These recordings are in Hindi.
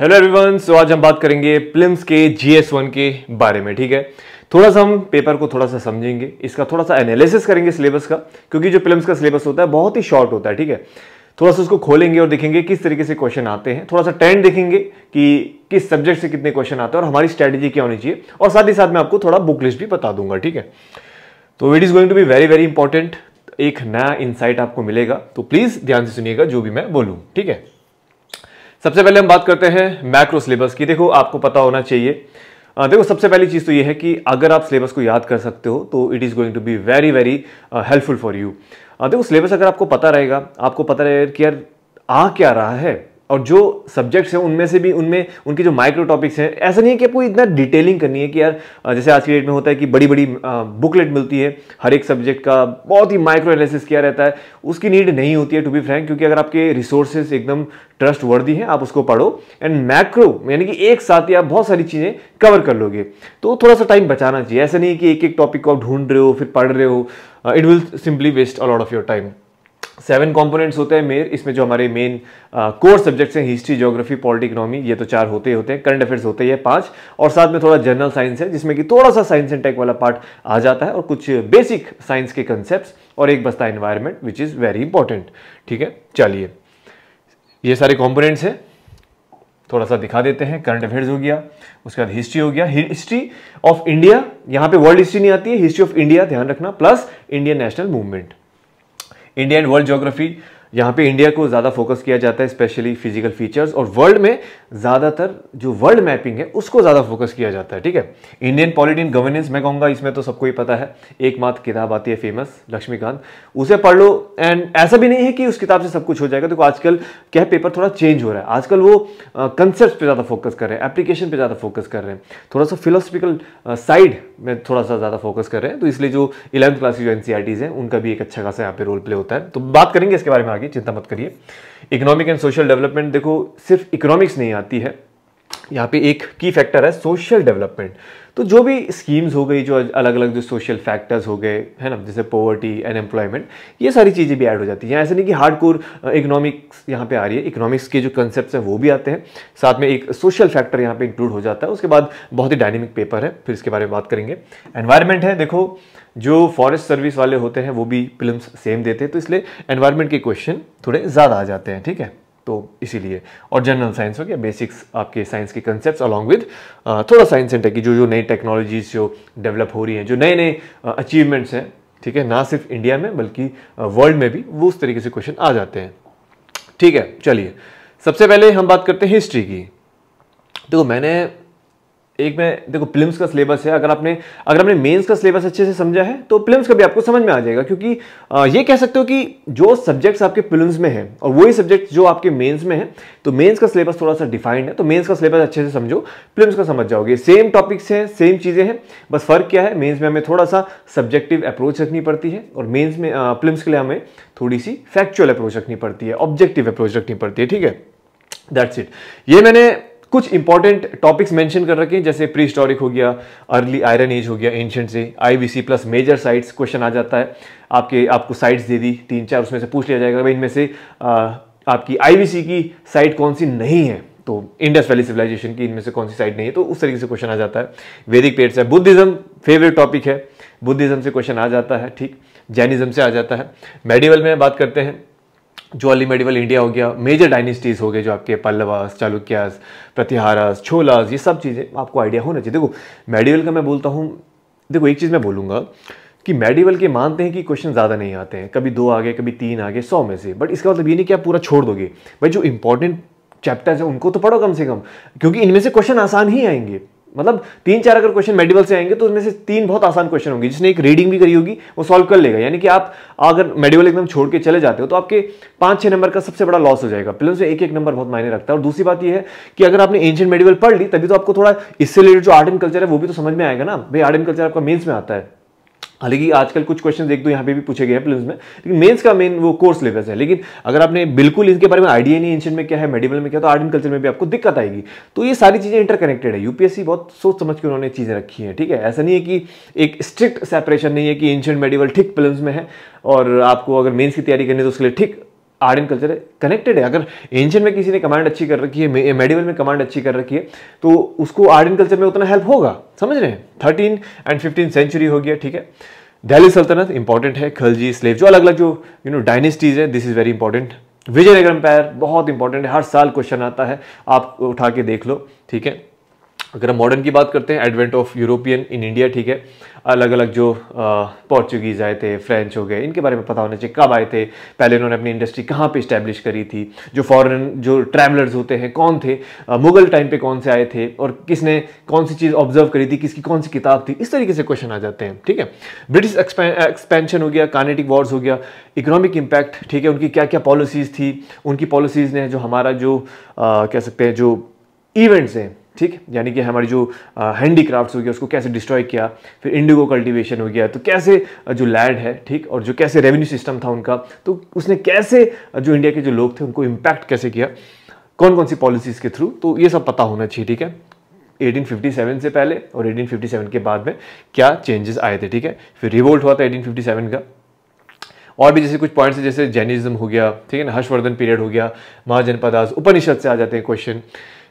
हेलो एवरीवन सो आज हम बात करेंगे प्लिम्स के जीएस वन के बारे में, ठीक है? थोड़ा सा हम पेपर को थोड़ा सा समझेंगे, इसका थोड़ा सा एनालिसिस करेंगे सिलेबस का, क्योंकि जो प्लिम्स का सिलेबस होता है, बहुत ही शॉर्ट होता है, ठीक है? थोड़ा सा उसको खोलेंगे और देखेंगे किस तरीके से क्वेश्चन आते हैं, थोड़ा सा ट्रेंड देखेंगे कि किस सब्जेक्ट से कितने क्वेश्चन आते हैं और हमारी स्ट्रैटेजी क्या होनी चाहिए, और साथ ही साथ मैं आपको थोड़ा बुक लिस्ट भी बता दूँगा, ठीक है? तो it is going to be very very important एक नया इंसाइट आपको मिलेगा तो प्लीज़ ध्यान से सुनिएगा जो भी मैं बोलूँ, ठीक है? सबसे पहले हम बात करते हैं मैक्रो सिलेबस की। देखो, आपको पता होना चाहिए। देखो, सबसे पहली चीज़ तो ये है कि अगर आप सिलेबस को याद कर सकते हो तो it is going to be very very helpful for you देखो सिलेबस अगर आपको पता रहेगा, आपको पता रहेगा कि यार आ क्या रहा है और जो सब्जेक्ट्स हैं, उनमें से भी, उनमें, उनके जो माइक्रो टॉपिक्स हैं, ऐसा नहीं है कि आपको इतना डिटेलिंग करनी है कि यार जैसे आज की डेट में होता है कि बड़ी बड़ी बुकलेट मिलती है, हर एक सब्जेक्ट का बहुत ही माइक्रो एनालिसिस किया रहता है, उसकी नीड नहीं होती है टू बी फ्रैंक क्योंकि अगर आपके रिसोर्सेज एकदम ट्रस्ट वर्दी हैं, आप उसको पढ़ो एंड मैक्रो यानी कि एक साथ ही आप बहुत सारी चीज़ें कवर कर लोगे तो थोड़ा सा टाइम बचाना चाहिए। ऐसा नहीं है कि एक एक टॉपिक को आप ढूंढ रहे हो, फिर पढ़ रहे हो it will simply waste a lot of your time seven components होते हैं मेर इसमें जो हमारे मेन कोर सब्जेक्ट्स हैं हिस्ट्री ज्योग्राफी पॉलिटी इकोनॉमी ये तो चार होते ही होते हैं करंट अफेयर्स होते हैं पाँच, और साथ में थोड़ा जनरल साइंस है, जिसमें कि थोड़ा सा साइंस एंड टेक वाला पार्ट आ जाता है, और कुछ बेसिक साइंस के कंसेप्ट और एक बस्ता environment which is very important ठीक है? चलिए। ये सारे कॉम्पोनेंट्स हैं। थोड़ा सा दिखा देते हैं। करंट अफेयर्स हो गया, उसके बाद हिस्ट्री हो गया। हिस्ट्री ऑफ़ इंडिया यहाँ पे वर्ल्ड हिस्ट्री नहीं आती है हिस्ट्री ऑफ़ इंडिया ध्यान रखना plus Indian national movement India and world geography यहाँ पे इंडिया को ज़्यादा फोकस किया जाता है स्पेशली फ़िज़िकल फीचर्स और वर्ल्ड में ज़्यादातर जो वर्ल्ड मैपिंग है, उसको ज़्यादा फोकस किया जाता है, ठीक है? इंडियन पॉलिटी एंड गवर्नेंस मैं कहूँगा, इसमें तो सबको ही पता है एक एकमात्र किताब आती है फ़ेमस लक्ष्मीकांत। उसे पढ़ लो एंड ऐसा भी नहीं है कि उस किताब से सब कुछ हो जाएगा। देखो तो आजकल क्या पेपर थोड़ा चेंज हो रहा है। आजकल वो कंसेप्ट पे ज़्यादा फोकस कर रहे हैं एप्लीकेशन पर ज़्यादा फोकस कर रहे हैं। थोड़ा सा फिलोसफिकल साइड में थोड़ा सा ज़्यादा फोकस कर रहे हैं। तो इसलिए जो इलेवंथ क्लास की जो एनसीआरटीज हैं, उनका भी एक अच्छा खासा यहाँ पे रोल प्ले होता है। तो बात करेंगे इसके बारे में आगे, चिंता मत करिए। इकोनॉमिक एंड सोशल डेवलपमेंट देखो सिर्फ़ इकोनॉमिक्स नहीं आती है। यहाँ पे एक की फैक्टर है सोशल डेवलपमेंट तो जो भी स्कीम्स हो गई, जो अलग अलग जो सोशल फैक्टर्स हो गए, है ना, जैसे पोवर्टी अनएम्प्लॉयमेंट ये सारी चीज़ें भी ऐड हो जाती हैं। ऐसे नहीं कि हार्ड कोर इकोनॉमिक्स यहाँ पे आ रही है इकोनॉमिक्स के जो कंसेप्ट हैं वो भी आते हैं। साथ में एक सोशल फैक्टर यहाँ पे इंक्लूड हो जाता है। उसके बाद बहुत ही डायनेमिक पेपर है, फिर इसके बारे में बात करेंगे। एनवायरमेंट है, देखो, जो फॉरेस्ट सर्विस वाले होते हैं वो भी फ़िल्म सेम देते हैं। तो इसलिए एनवायरमेंट के क्वेश्चन थोड़े ज़्यादा आ जाते हैं, ठीक है? तो इसीलिए। और जनरल साइंस हो गया बेसिक्स आपके साइंस के कंसेप्ट अलॉन्ग विद थोड़ा साइंस एंड की जो जो नई टेक्नोलॉजीज़ जो डेवलप हो रही हैं, जो नए नए अचीवमेंट्स हैं, ठीक है? ना सिर्फ़ इंडिया में, बल्कि वर्ल्ड में भी वो उस तरीके से क्वेश्चन आ जाते हैं। ठीक है, चलिए। सबसे पहले हम बात करते हैं हिस्ट्री की। देखो, मैंने एक में, देखो प्लिम्स का सिलेबस है, अगर आपने अगर आपने मेंस का सिलेबस अच्छे से समझा है तो प्लिम्स का भी आपको समझ में आ जाएगा, क्योंकि ये कह सकते हो कि जो सब्जेक्ट्स आपके प्लिम्स में है, और वही सब्जेक्ट जो आपके मेंस में है तो मेंस का सिलेबस थोड़ा सा डिफाइंड है तो मेंस का सिलेबस अच्छे से समझो प्लिम्स का समझ जाओगे। सेम टॉपिक्स हैं सेम चीज़ें हैं, बस फ़र्क क्या है मेन्स में हमें थोड़ा सा सब्जेक्टिव अप्रोच रखनी पड़ती है, और मेन्स में प्लिम्स के लिए हमें थोड़ी सी फैक्चुअल अप्रोच रखनी पड़ती है ऑब्जेक्टिव अप्रोच रखनी पड़ती है, ठीक है? दैट्स इट ये मैंने कुछ इंपॉर्टेंट टॉपिक्स मेंशन कर रखे हैं जैसे प्री हिस्टोरिक हो गया अर्ली आयरन एज हो गया एंशियंट से IVC plus major sites question आ जाता है। आपके आपको साइट्स दे दी तीन चार उसमें से पूछ लिया जाएगा। भाई इनमें से आ, आपकी आईवीसी की साइट कौन सी नहीं है? तो इंडस वैली सिविलाइजेशन की इनमें से कौन सी साइड नहीं है? तो उस तरीके से क्वेश्चन आ जाता है। वैदिक पेड़ से बुद्धिज्म फेवरेट टॉपिक है। बुद्धिज्म से क्वेश्चन आ जाता है ठीक। जैनिज्म से आ जाता है। मेडिवल में बात करते हैं। जो अर्ली मेडिवल इंडिया हो गया मेजर डायनेस्टीज हो गए जो आपके पल्लवास, चालुक्यास प्रतिहारास छोलास, ये सब चीज़ें, आपको आइडिया होना चाहिए। देखो मेडिवल का मैं बोलता हूँ, देखो, एक चीज़ मैं बोलूँगा कि मेडिवल के मानते हैं कि क्वेश्चन ज़्यादा नहीं आते हैं। कभी दो आगे कभी तीन आगे सौ में से। बट इसका मतलब ये नहीं कि आप पूरा छोड़ दोगे। भाई जो इंपॉर्टेंट चैप्टर्स हैं, उनको तो पढ़ो कम से कम, क्योंकि इनमें से क्वेश्चन आसान ही आएँगे। मतलब तीन चार अगर क्वेश्चन मेडिवल से आएँगे तो उसमें से तीन बहुत आसान क्वेश्चन होंगे, जिसने एक रीडिंग भी करी होगी, वो सॉल्व कर लेगा। यानी कि आप अगर मेडिवल एकदम छोड़ के चले जाते हो तो आपके पाँच छह नंबर का सबसे बड़ा लॉस हो जाएगा। प्लस में एक एक नंबर बहुत मायने रखता है। और दूसरी बात यह है कि अगर आपने एंशियंट मेडिवल पढ़ ली, तभी तो आपको थोड़ा इससे रिलेटेड जो आर्ट एंड कल्चर है, वो भी तो समझ में आएगा ना। भाई आर्ट एंड कल्चर आपका मेन्स में आता है। हालाँकि आजकल कुछ क्वेश्चन देख दो यहाँ पे भी पूछे गए हैं प्लिम्स में, लेकिन मेंस का मेन वो कोर्स लेवल है। लेकिन अगर आपने बिल्कुल इनके बारे में आइडिया नहीं एंशियन में क्या है मेडिवल में क्या तो आर्ट एंड कल्चर में भी आपको दिक्कत आएगी। तो ये सारी चीज़ें इंटरकनेक्टेड है। यूपीएससी बहुत सोच समझ के उन्होंने चीज़ें रखी हैं, ठीक है? ऐसा नहीं है कि एक स्ट्रिक्ट सेपरेशन नहीं है कि एंशियन मेडिवल ठीक प्लिम्स में है, और आपको अगर मेन्स की तैयारी करनी है तो उसके लिए ठीक आर्ट एंड कल्चर कनेक्टेड है। अगर एंशियन में किसी ने कमांड अच्छी कर रखी है मेडिवल में कमांड अच्छी कर रखी है तो उसको आर्ट एंड कल्चर में उतना हेल्प होगा। समझ रहे हैं? थर्टीन एंड फिफ्टीन सेंचुरी हो गया ठीक है? दिल्ली सल्तनत इंपॉर्टेंट है, खलजी, स्लेव, जो अलग अलग जो यू नो डायनेस्टीज है this is very important Vijayanagar empire बहुत इंपॉर्टेंट है, हर साल क्वेश्चन आता है, आप उठा के देख लो, ठीक है? अगर हम मॉडर्न की बात करते हैं advent of European in India ठीक है? अलग अलग जो पोर्चुगीज़ आए थे फ्रेंच हो गए, इनके बारे में पता होना चाहिए कब आए थे। पहले उन्होंने अपनी इंडस्ट्री कहाँ पे इस्टेब्लिश करी थी? जो फॉरेन जो ट्रैवलर्स होते हैं, कौन थे? मुगल टाइम पे कौन से आए थे? और किसने कौन सी चीज़ ऑब्ज़र्व करी थी? किसकी कौन सी किताब थी? इस तरीके से क्वेश्चन आ जाते हैं, ठीक है? ब्रिटिश एक्सपेंशन हो गया कानेटिक वॉर्स हो गया इकोनॉमिक इम्पैक्ट ठीक है? उनकी क्या क्या पॉलिसीज़ थी? उनकी पॉलिसीज़ ने जो हमारा जो कह सकते हैं, जो इवेंट्स हैं ठीक? यानी कि हमारी जो हैंडी क्राफ्ट हो गया, उसको कैसे डिस्ट्रॉय किया? फिर इंडिगो कल्टीवेशन हो गया। तो कैसे जो लैंड है, ठीक? और जो कैसे रेवेन्यू सिस्टम था उनका? तो उसने कैसे जो इंडिया के जो लोग थे, उनको इम्पैक्ट कैसे किया? कौन कौन सी पॉलिसीज़ के थ्रू तो ये सब पता होना चाहिए, ठीक है? 1857 से पहले और 1857 के बाद में क्या चेंजेस आए थे, ठीक है? फिर रिवोल्ट हुआ था 1857 का। और भी जैसे कुछ पॉइंट्स जैसे जैनिज्म हो गया, ठीक है ना? हर्षवर्धन पीरियड हो गया महाजनपदास उपनिषद से आ जाते हैं क्वेश्चन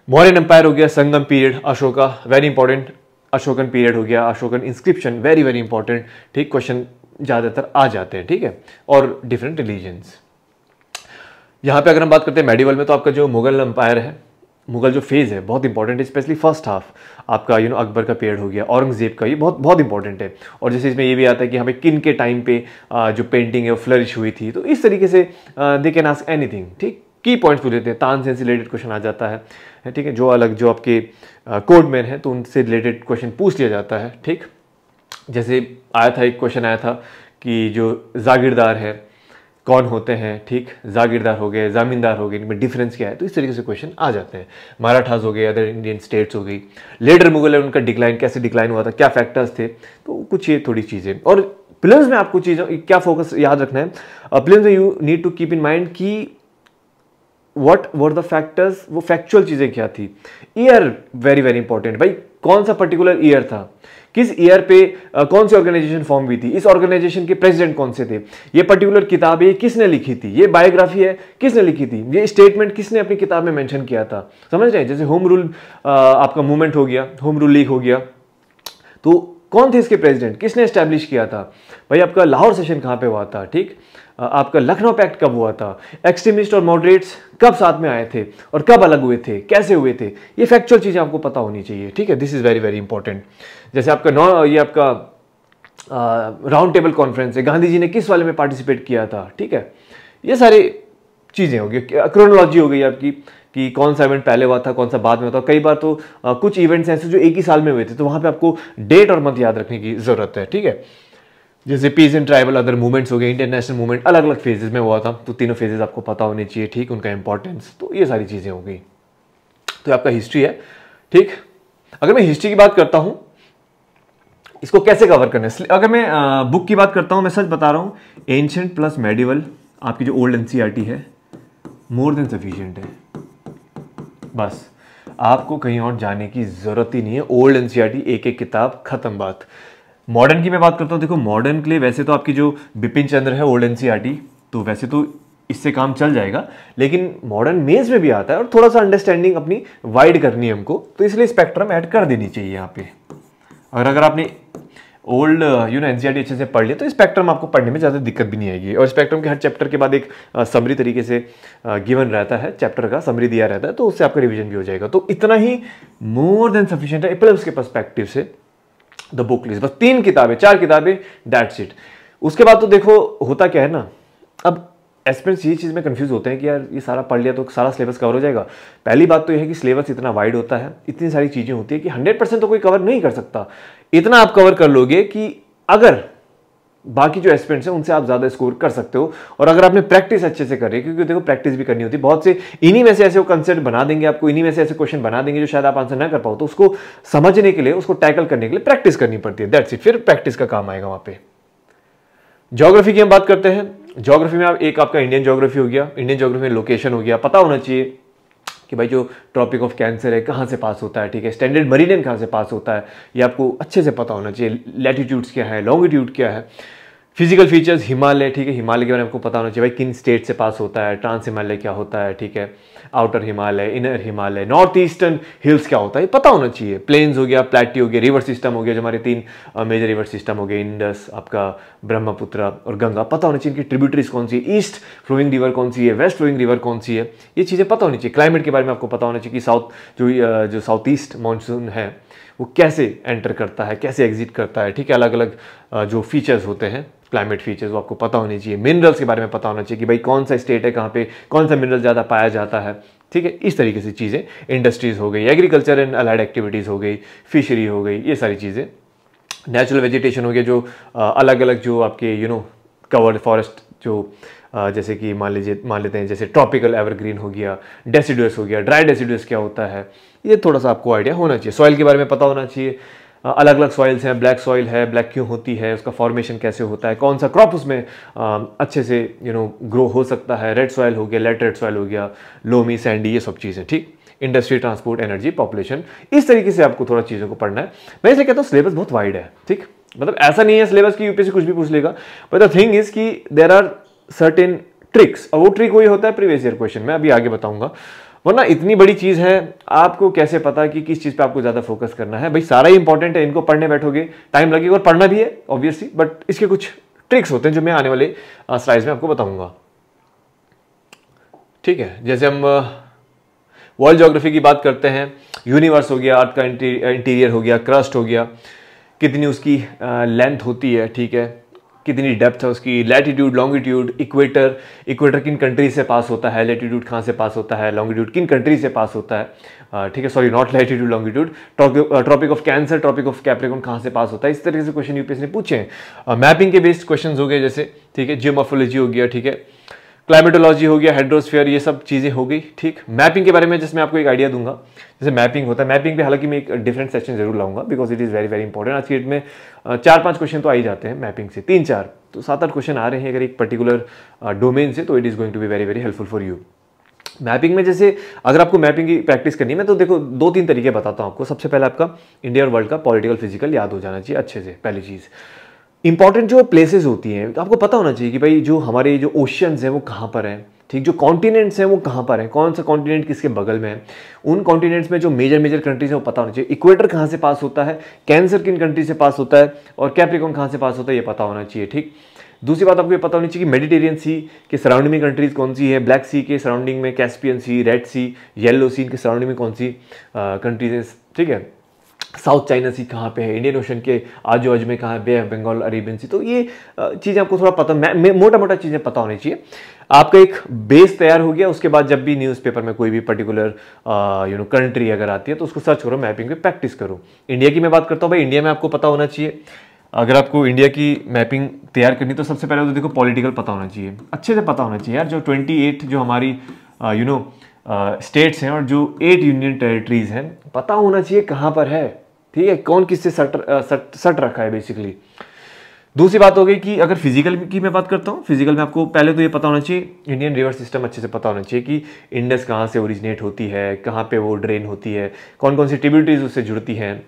मौर्यन एम्पायर हो गया Sangam period Ashoka very important Ashokan period हो गया Ashokan inscription very very important ठीक क्वेश्चन ज़्यादातर आ जाते हैं, ठीक है? और डिफरेंट रिलीजन्स यहाँ पे अगर हम बात करते हैं मेडिवल में तो आपका जो मुगल एम्पायर है मुगल जो फ़ेज़ है, बहुत इंपॉर्टेंट है स्पेशली फ़र्स्ट हाफ़ आपका यू नो अकबर का पीरियड हो गया, औरंगज़ेब का, ये बहुत बहुत इंपॉर्टेंट है. और जैसे इसमें ये भी आता है कि हमें किन के टाइम पे जो पेंटिंग है, वो फ्लरिश हुई थी. तो इस तरीके से दे कैन आस्क एनीथिंग ठीक? की पॉइंट्स पूछ लेते हैं। तानसेन से रिलेटेड क्वेश्चन आ जाता है ठीक है? जो अलग, जो आपके कोड में है तो उनसे रिलेटेड क्वेश्चन पूछ लिया जाता है, ठीक? जैसे आया था, एक क्वेश्चन आया था कि जो जागीरदार है, कौन होते हैं, ठीक? जागीरदार हो गए ज़मींदार हो गए, इनमें डिफरेंस क्या है? तो इस तरीके से क्वेश्चन आ जाते हैं। मराठास हो गए अदर इंडियन स्टेट्स हो गई। लेटर मुगल है, उनका डिक्लाइन कैसे डिक्लाइन हुआ था, क्या फैक्टर्स थे? तो कुछ ये थोड़ी चीज़ें। और प्लिम्स में आपको चीज़ क्या फोकस याद रखना है? प्लिम्स में you need to keep in mind कि वट वर द फैक्टर्स वो फैक्चुअल चीज़ें क्या थी? ईयर वेरी वेरी इंपॉर्टेंट भाई कौन सा पर्टिकुलर ईयर था? किस ईयर पे आ, कौन सी ऑर्गेनाइजेशन फॉर्म हुई थी? इस ऑर्गेनाइजेशन के प्रेसिडेंट कौन से थे? ये पर्टिकुलर किताब ये किसने लिखी थी? ये बायोग्राफी है किसने लिखी थी? ये स्टेटमेंट किसने अपनी किताब में मेंशन किया था? समझ रहे हैं? जैसे होम रूल आपका मूवमेंट हो गया होम रूल लीग हो गया। तो कौन थे इसके प्रेसिडेंट किसने स्टैब्लिश किया था? भाई, आपका लाहौर सेशन कहाँ पे हुआ था, ठीक? आपका लखनऊ पैक्ट कब हुआ था? एक्सट्रीमिस्ट और मॉडरेट्स कब साथ में आए थे और कब अलग हुए थे? कैसे हुए थे? ये फैक्चुअल चीज़ें आपको पता होनी चाहिए, ठीक है? This is very very important जैसे आपका नॉ, ये आपका राउंड टेबल कॉन्फ्रेंस है। गांधी जी ने किस वाले में पार्टिसिपेट किया था, ठीक है? ये सारी चीज़ें होगी। क्रोनोलॉजी हो गई आपकी। कि कौन सा इवेंट पहले हुआ था कौन सा बाद में हुआ था। कई बार तो आ, कुछ इवेंट्स ऐसे जो एक ही साल में हुए थे तो वहाँ पे आपको डेट और मंथ याद रखने की ज़रूरत है ठीक है? जैसे peace and tribal other movements हो गए इंटरनेशनल मूवमेंट अलग अलग फेजेस में हुआ था। तो तीनों फेजेस आपको पता होने चाहिए ठीक? उनका इंपॉर्टेंस तो ये सारी चीज़ें हो गई। तो आपका हिस्ट्री है ठीक? अगर मैं हिस्ट्री की बात करता हूँ इसको कैसे कवर करना है? अगर मैं आ, बुक की बात करता हूँ मैं सच बता रहा हूँ एंशंट प्लस मेडिवल आपकी जो ओल्ड एनसीईआरटी है मोर देन सफिशियंट है। बस। आपको कहीं और जाने की ज़रूरत ही नहीं है। ओल्ड एनसीईआरटी एक एक किताब, खत्म बात। मॉडर्न की मैं बात करता हूँ, देखो मॉडर्न के लिए वैसे तो आपकी जो बिपिन चंद्र है ओल्ड एनसीईआरटी तो वैसे तो इससे काम चल जाएगा। लेकिन मॉडर्न मेज में भी आता है और थोड़ा सा अंडरस्टैंडिंग अपनी वाइड करनी है हमको तो इसलिए स्पेक्ट्रम ऐड कर देनी चाहिए यहाँ पे। और अगर आपने ओल्ड यू नो एनसीआरटी अच्छे से पढ़ लिया तो स्पेक्ट्रम आपको पढ़ने में ज़्यादा दिक्कत भी नहीं आएगी। और स्पेक्ट्रम के हर चैप्टर के बाद एक समरी तरीके से गिवन रहता है चैप्टर का समरी दिया रहता है तो उससे आपका रिविजन भी हो जाएगा। तो इतना ही मोर देन सफिशियंट है एप्लम्स के परस्पेक्टिव से द बुक लिस्ट बस तीन किताबें, चार किताबें दैट्स इट उसके बाद तो देखो, होता क्या है ना, अब एस्पेरेंट्स ये चीज़ में कंफ्यूज होते हैं कि यार, ये सारा पढ़ लिया तो सारा सिलेबस कवर हो जाएगा। पहली बात तो ये है कि सिलेबस इतना वाइड होता है, इतनी सारी चीज़ें होती है कि हंड्रेड परसेंट तो कोई कवर नहीं कर सकता। इतना आप कवर कर लोगे कि अगर बाकी जो एस्पेरेंट्स हैं, उनसे आप ज़्यादा स्कोर कर सकते हो। और अगर आपने प्रैक्टिस अच्छे से करी, क्योंकि देखो प्रैक्टिस भी करनी होती है। बहुत से, इन्हीं में से ऐसे वो कंसेप्ट बना देंगे आपको, इन्हीं में से ऐसे क्वेश्चन बना देंगे जो शायद आप आंसर ना कर पाओ। तो उसको समझने के लिए, उसको टैकल करने के लिए प्रैक्टिस करनी पड़ती है। दैट्स इट फिर प्रैक्टिस का काम आएगा वहाँ पे। ज्योग्राफी की हम बात करते हैं। ज्योग्राफी में आप, एक आपका इंडियन ज्योग्राफी हो गया। इंडियन ज्योग्राफी में लोकेशन हो गया। पता होना चाहिए। कि भाई जो ट्रॉपिक ऑफ़ कैंसर है, कहाँ से पास होता है, ठीक है? स्टैंडर्ड मरीडियन कहाँ से पास होता है? ये आपको अच्छे से पता होना चाहिए लैटीट्यूड्स क्या है लॉन्गिट्यूड क्या है? फ़िज़िकल फीचर्स हिमालय ठीक है? हिमालय के बारे में आपको पता होना चाहिए, भाई किन स्टेट से पास होता है ट्रांस हिमालय क्या होता है, ठीक है? Outer Himalaya inner Himalaya north eastern hills क्या होता है? पता होना चाहिए। प्लेन्स हो गया प्लेटी हो गया रिवर सिस्टम हो गया, जो हमारे तीन मेजर रिवर सिस्टम हो गए इंडस आपका ब्रह्मपुत्र और गंगा पता होना चाहिए इनकी ट्रिब्यूटरीज कौन सी है? ईस्ट फ्लोइंग रिवर कौन सी है? वेस्ट फ्लोइंग रिवर कौन सी है? ये चीज़ें पता होनी चाहिए। क्लाइमेट के बारे में आपको पता होना चाहिए कि साउथ जो जो साउथ ईस्ट मानसून है, वो कैसे एंटर करता है, कैसे एग्जिट करता है, ठीक है? अलग अलग जो फीचर्स होते हैं। क्लाइमेट फीचर्स वो आपको पता होनी चाहिए। मिनरल्स के बारे में पता होना चाहिए कि भाई कौन सा स्टेट है, कहाँ पे, कौन सा मिनरल ज़्यादा पाया जाता है। ठीक है? इस तरीके से चीज़ें इंडस्ट्रीज़ हो गई एग्रीकल्चर एंड अलाइड एक्टिविटीज़ हो गई फिशरी हो गई, ये सारी चीज़ें। नेचुरल वेजिटेशन हो गया, जो अलग अलग जो आपके यू नो कवर्ड फॉरेस्ट जो जैसे कि मान लीजिए, मान लेते हैं जैसे ट्रॉपिकल एवरग्रीन हो गया डेसिडुअस हो गया ड्राई डेसिडुअस क्या होता है, ये थोड़ा सा आपको आइडिया होना चाहिए। सॉइल के बारे में पता होना चाहिए। अलग अलग सॉइल्स हैं ब्लैक सॉइल है ब्लैक क्यों होती है, उसका फॉर्मेशन कैसे होता है, कौन सा क्रॉप उसमें अच्छे से यू नो ग्रो हो सकता है रेड सॉइल हो गया लेट रेड सॉइल हो गया लोमी सैंडी ये सब चीज़ें, ठीक? इंडस्ट्री ट्रांसपोर्ट एनर्जी पॉपुलेशन इस तरीके से आपको थोड़ा चीज़ों को पढ़ना है। मैं इसलिए कहता हूँ सिलेबस बहुत वाइड है, ठीक? मतलब ऐसा नहीं है सिलेबस की यूपीएससी कुछ भी पूछ लेगा। बट द थिंग इज़ कि देर आर सर्टेन ट्रिक्स और वो ट्रिक वही होता है प्रीवियस ईयर क्वेश्चन मैं, अभी आगे बताऊँगा। वरना इतनी बड़ी चीज़ है, आपको कैसे पता कि किस चीज़ पे आपको ज़्यादा फोकस करना है? भाई, सारा ही इंपॉर्टेंट है, इनको पढ़ने बैठोगे टाइम लगेगा और पढ़ना भी है ऑब्वियसली बट इसके कुछ ट्रिक्स होते हैं जो मैं आने वाले स्लाइड्स में आपको बताऊँगा। ठीक है, जैसे हम वर्ल्ड जोग्राफी की बात करते हैं यूनिवर्स हो गया अर्थ का इंटीरियर हो गया क्रस्ट हो गया, कितनी उसकी लेंथ होती है, ठीक है? कितनी डेप्थ है उसकी? लैटिट्यूड लॉन्गिट्यूड इक्वेटर इक्वेटर किन कंट्री से पास होता है? लेटीट्यूड कहाँ से पास होता है? लॉन्गिट्यूड किन कंट्री से पास होता है? ठीक है sorry not latitude longitude tropic of cancer tropic of capricorn कहाँ से पास होता है? इस तरीके से क्वेश्चन यूपीएस ने पूछे हैं। मैपिंग के बेस्ड क्वेश्चन हो गए जैसे, ठीक है जियोमोफोलॉजी हो गया, ठीक है। क्लाइमेटोलॉजी हो गया हाइड्रोस्फीयर ये सब चीज़ें हो गई, ठीक? मैपिंग के बारे में जिसमें आपको एक आइडिया दूँगा। जैसे मैपिंग होता है मैपिंग पे हालाँकि मैं एक डिफरेंट सेक्शन ज़रूर लाऊँगा because it is very very important आज की डेट में चार पाँच क्वेश्चन तो आ ही जाते हैं मैपिंग से, तीन चार। तो सात आठ क्वेश्चन आ रहे हैं अगर एक पर्टिकुलर डोमेन से तो it is going to be very very helpful for you mapping में जैसे अगर आपको मैपिंग की प्रैक्टिस करनी है, मैं तो देखो दो तीन तरीके बताता हूँ आपको। सबसे पहले आपका इंडिया और वर्ल्ड का पॉलिटिकल फ़िज़िकल याद हो जाना चाहिए अच्छे से, पहली चीज़। इंपॉर्टेंट जो प्लेसेस होती हैं तो आपको पता होना चाहिए कि भाई जो हमारे जो ओशियंस हैं, वो कहाँ पर हैं? ठीक, जो कॉन्टिनेंट्स हैं, वो कहाँ पर हैं? कौन सा कॉन्टिनेंट किसके बगल में है? उन कॉन्टिनेंट्स में जो मेजर मेजर कंट्रीज़ हैं, वो पता होना चाहिए। इक्वेटर कहाँ से पास होता है? कैंसर किन कंट्री से पास होता है? और कैप्रिकॉन कहाँ से पास होता है, ये पता होना चाहिए, ठीक? दूसरी बात आपको ये पता होनी चाहिए कि मेडिटेरियन सी के सराउंडिंग में कंट्रीज़ कौन सी है? ब्लैक सी के सराउंडिंग में Caspian sea red sea yellow sea के सराउंडिंग में कौन सी कंट्रीज़ है? ठीक है? साउथ चाइना सी कहाँ पे है? इंडियन ओशन के आजू आज में कहाँ है? Bay of Bengal, Arabian sea. तो ये चीज़ें आपको थोड़ा पता मोटा मोटा चीज़ें पता होनी चाहिए। आपका एक बेस तैयार हो गया, उसके बाद जब भी न्यूज़पेपर में कोई भी पर्टिकुलर यू नो कंट्री अगर आती है तो उसको सर्च करो मैपिंग पे प्रैक्टिस करो। इंडिया की मैं बात करता हूँ भाई, इंडिया में आपको पता होना चाहिए। अगर आपको इंडिया की मैपिंग तैयार करनी तो सबसे पहले तो देखो पॉलिटिकल पता होना चाहिए। अच्छे से पता होना चाहिए यार, जो ट्वेंटी जो हमारी यू नो स्टेट्स हैं और जो एट यूनियन टेरिटरीज हैं, पता होना चाहिए कहाँ पर है। ठीक है? कौन किससे सट सट सट रखा है बेसिकली दूसरी बात हो गई कि अगर फ़िज़िकल की मैं बात करता हूँ फ़िज़िकल में आपको पहले तो ये पता होना चाहिए इंडियन रिवर सिस्टम अच्छे से पता होना चाहिए कि इंडस कहाँ से ओरिजिनेट होती है, कहाँ पे वो ड्रेन होती है कौन कौन सी ट्रिब्यूटरीज उससे जुड़ती हैं।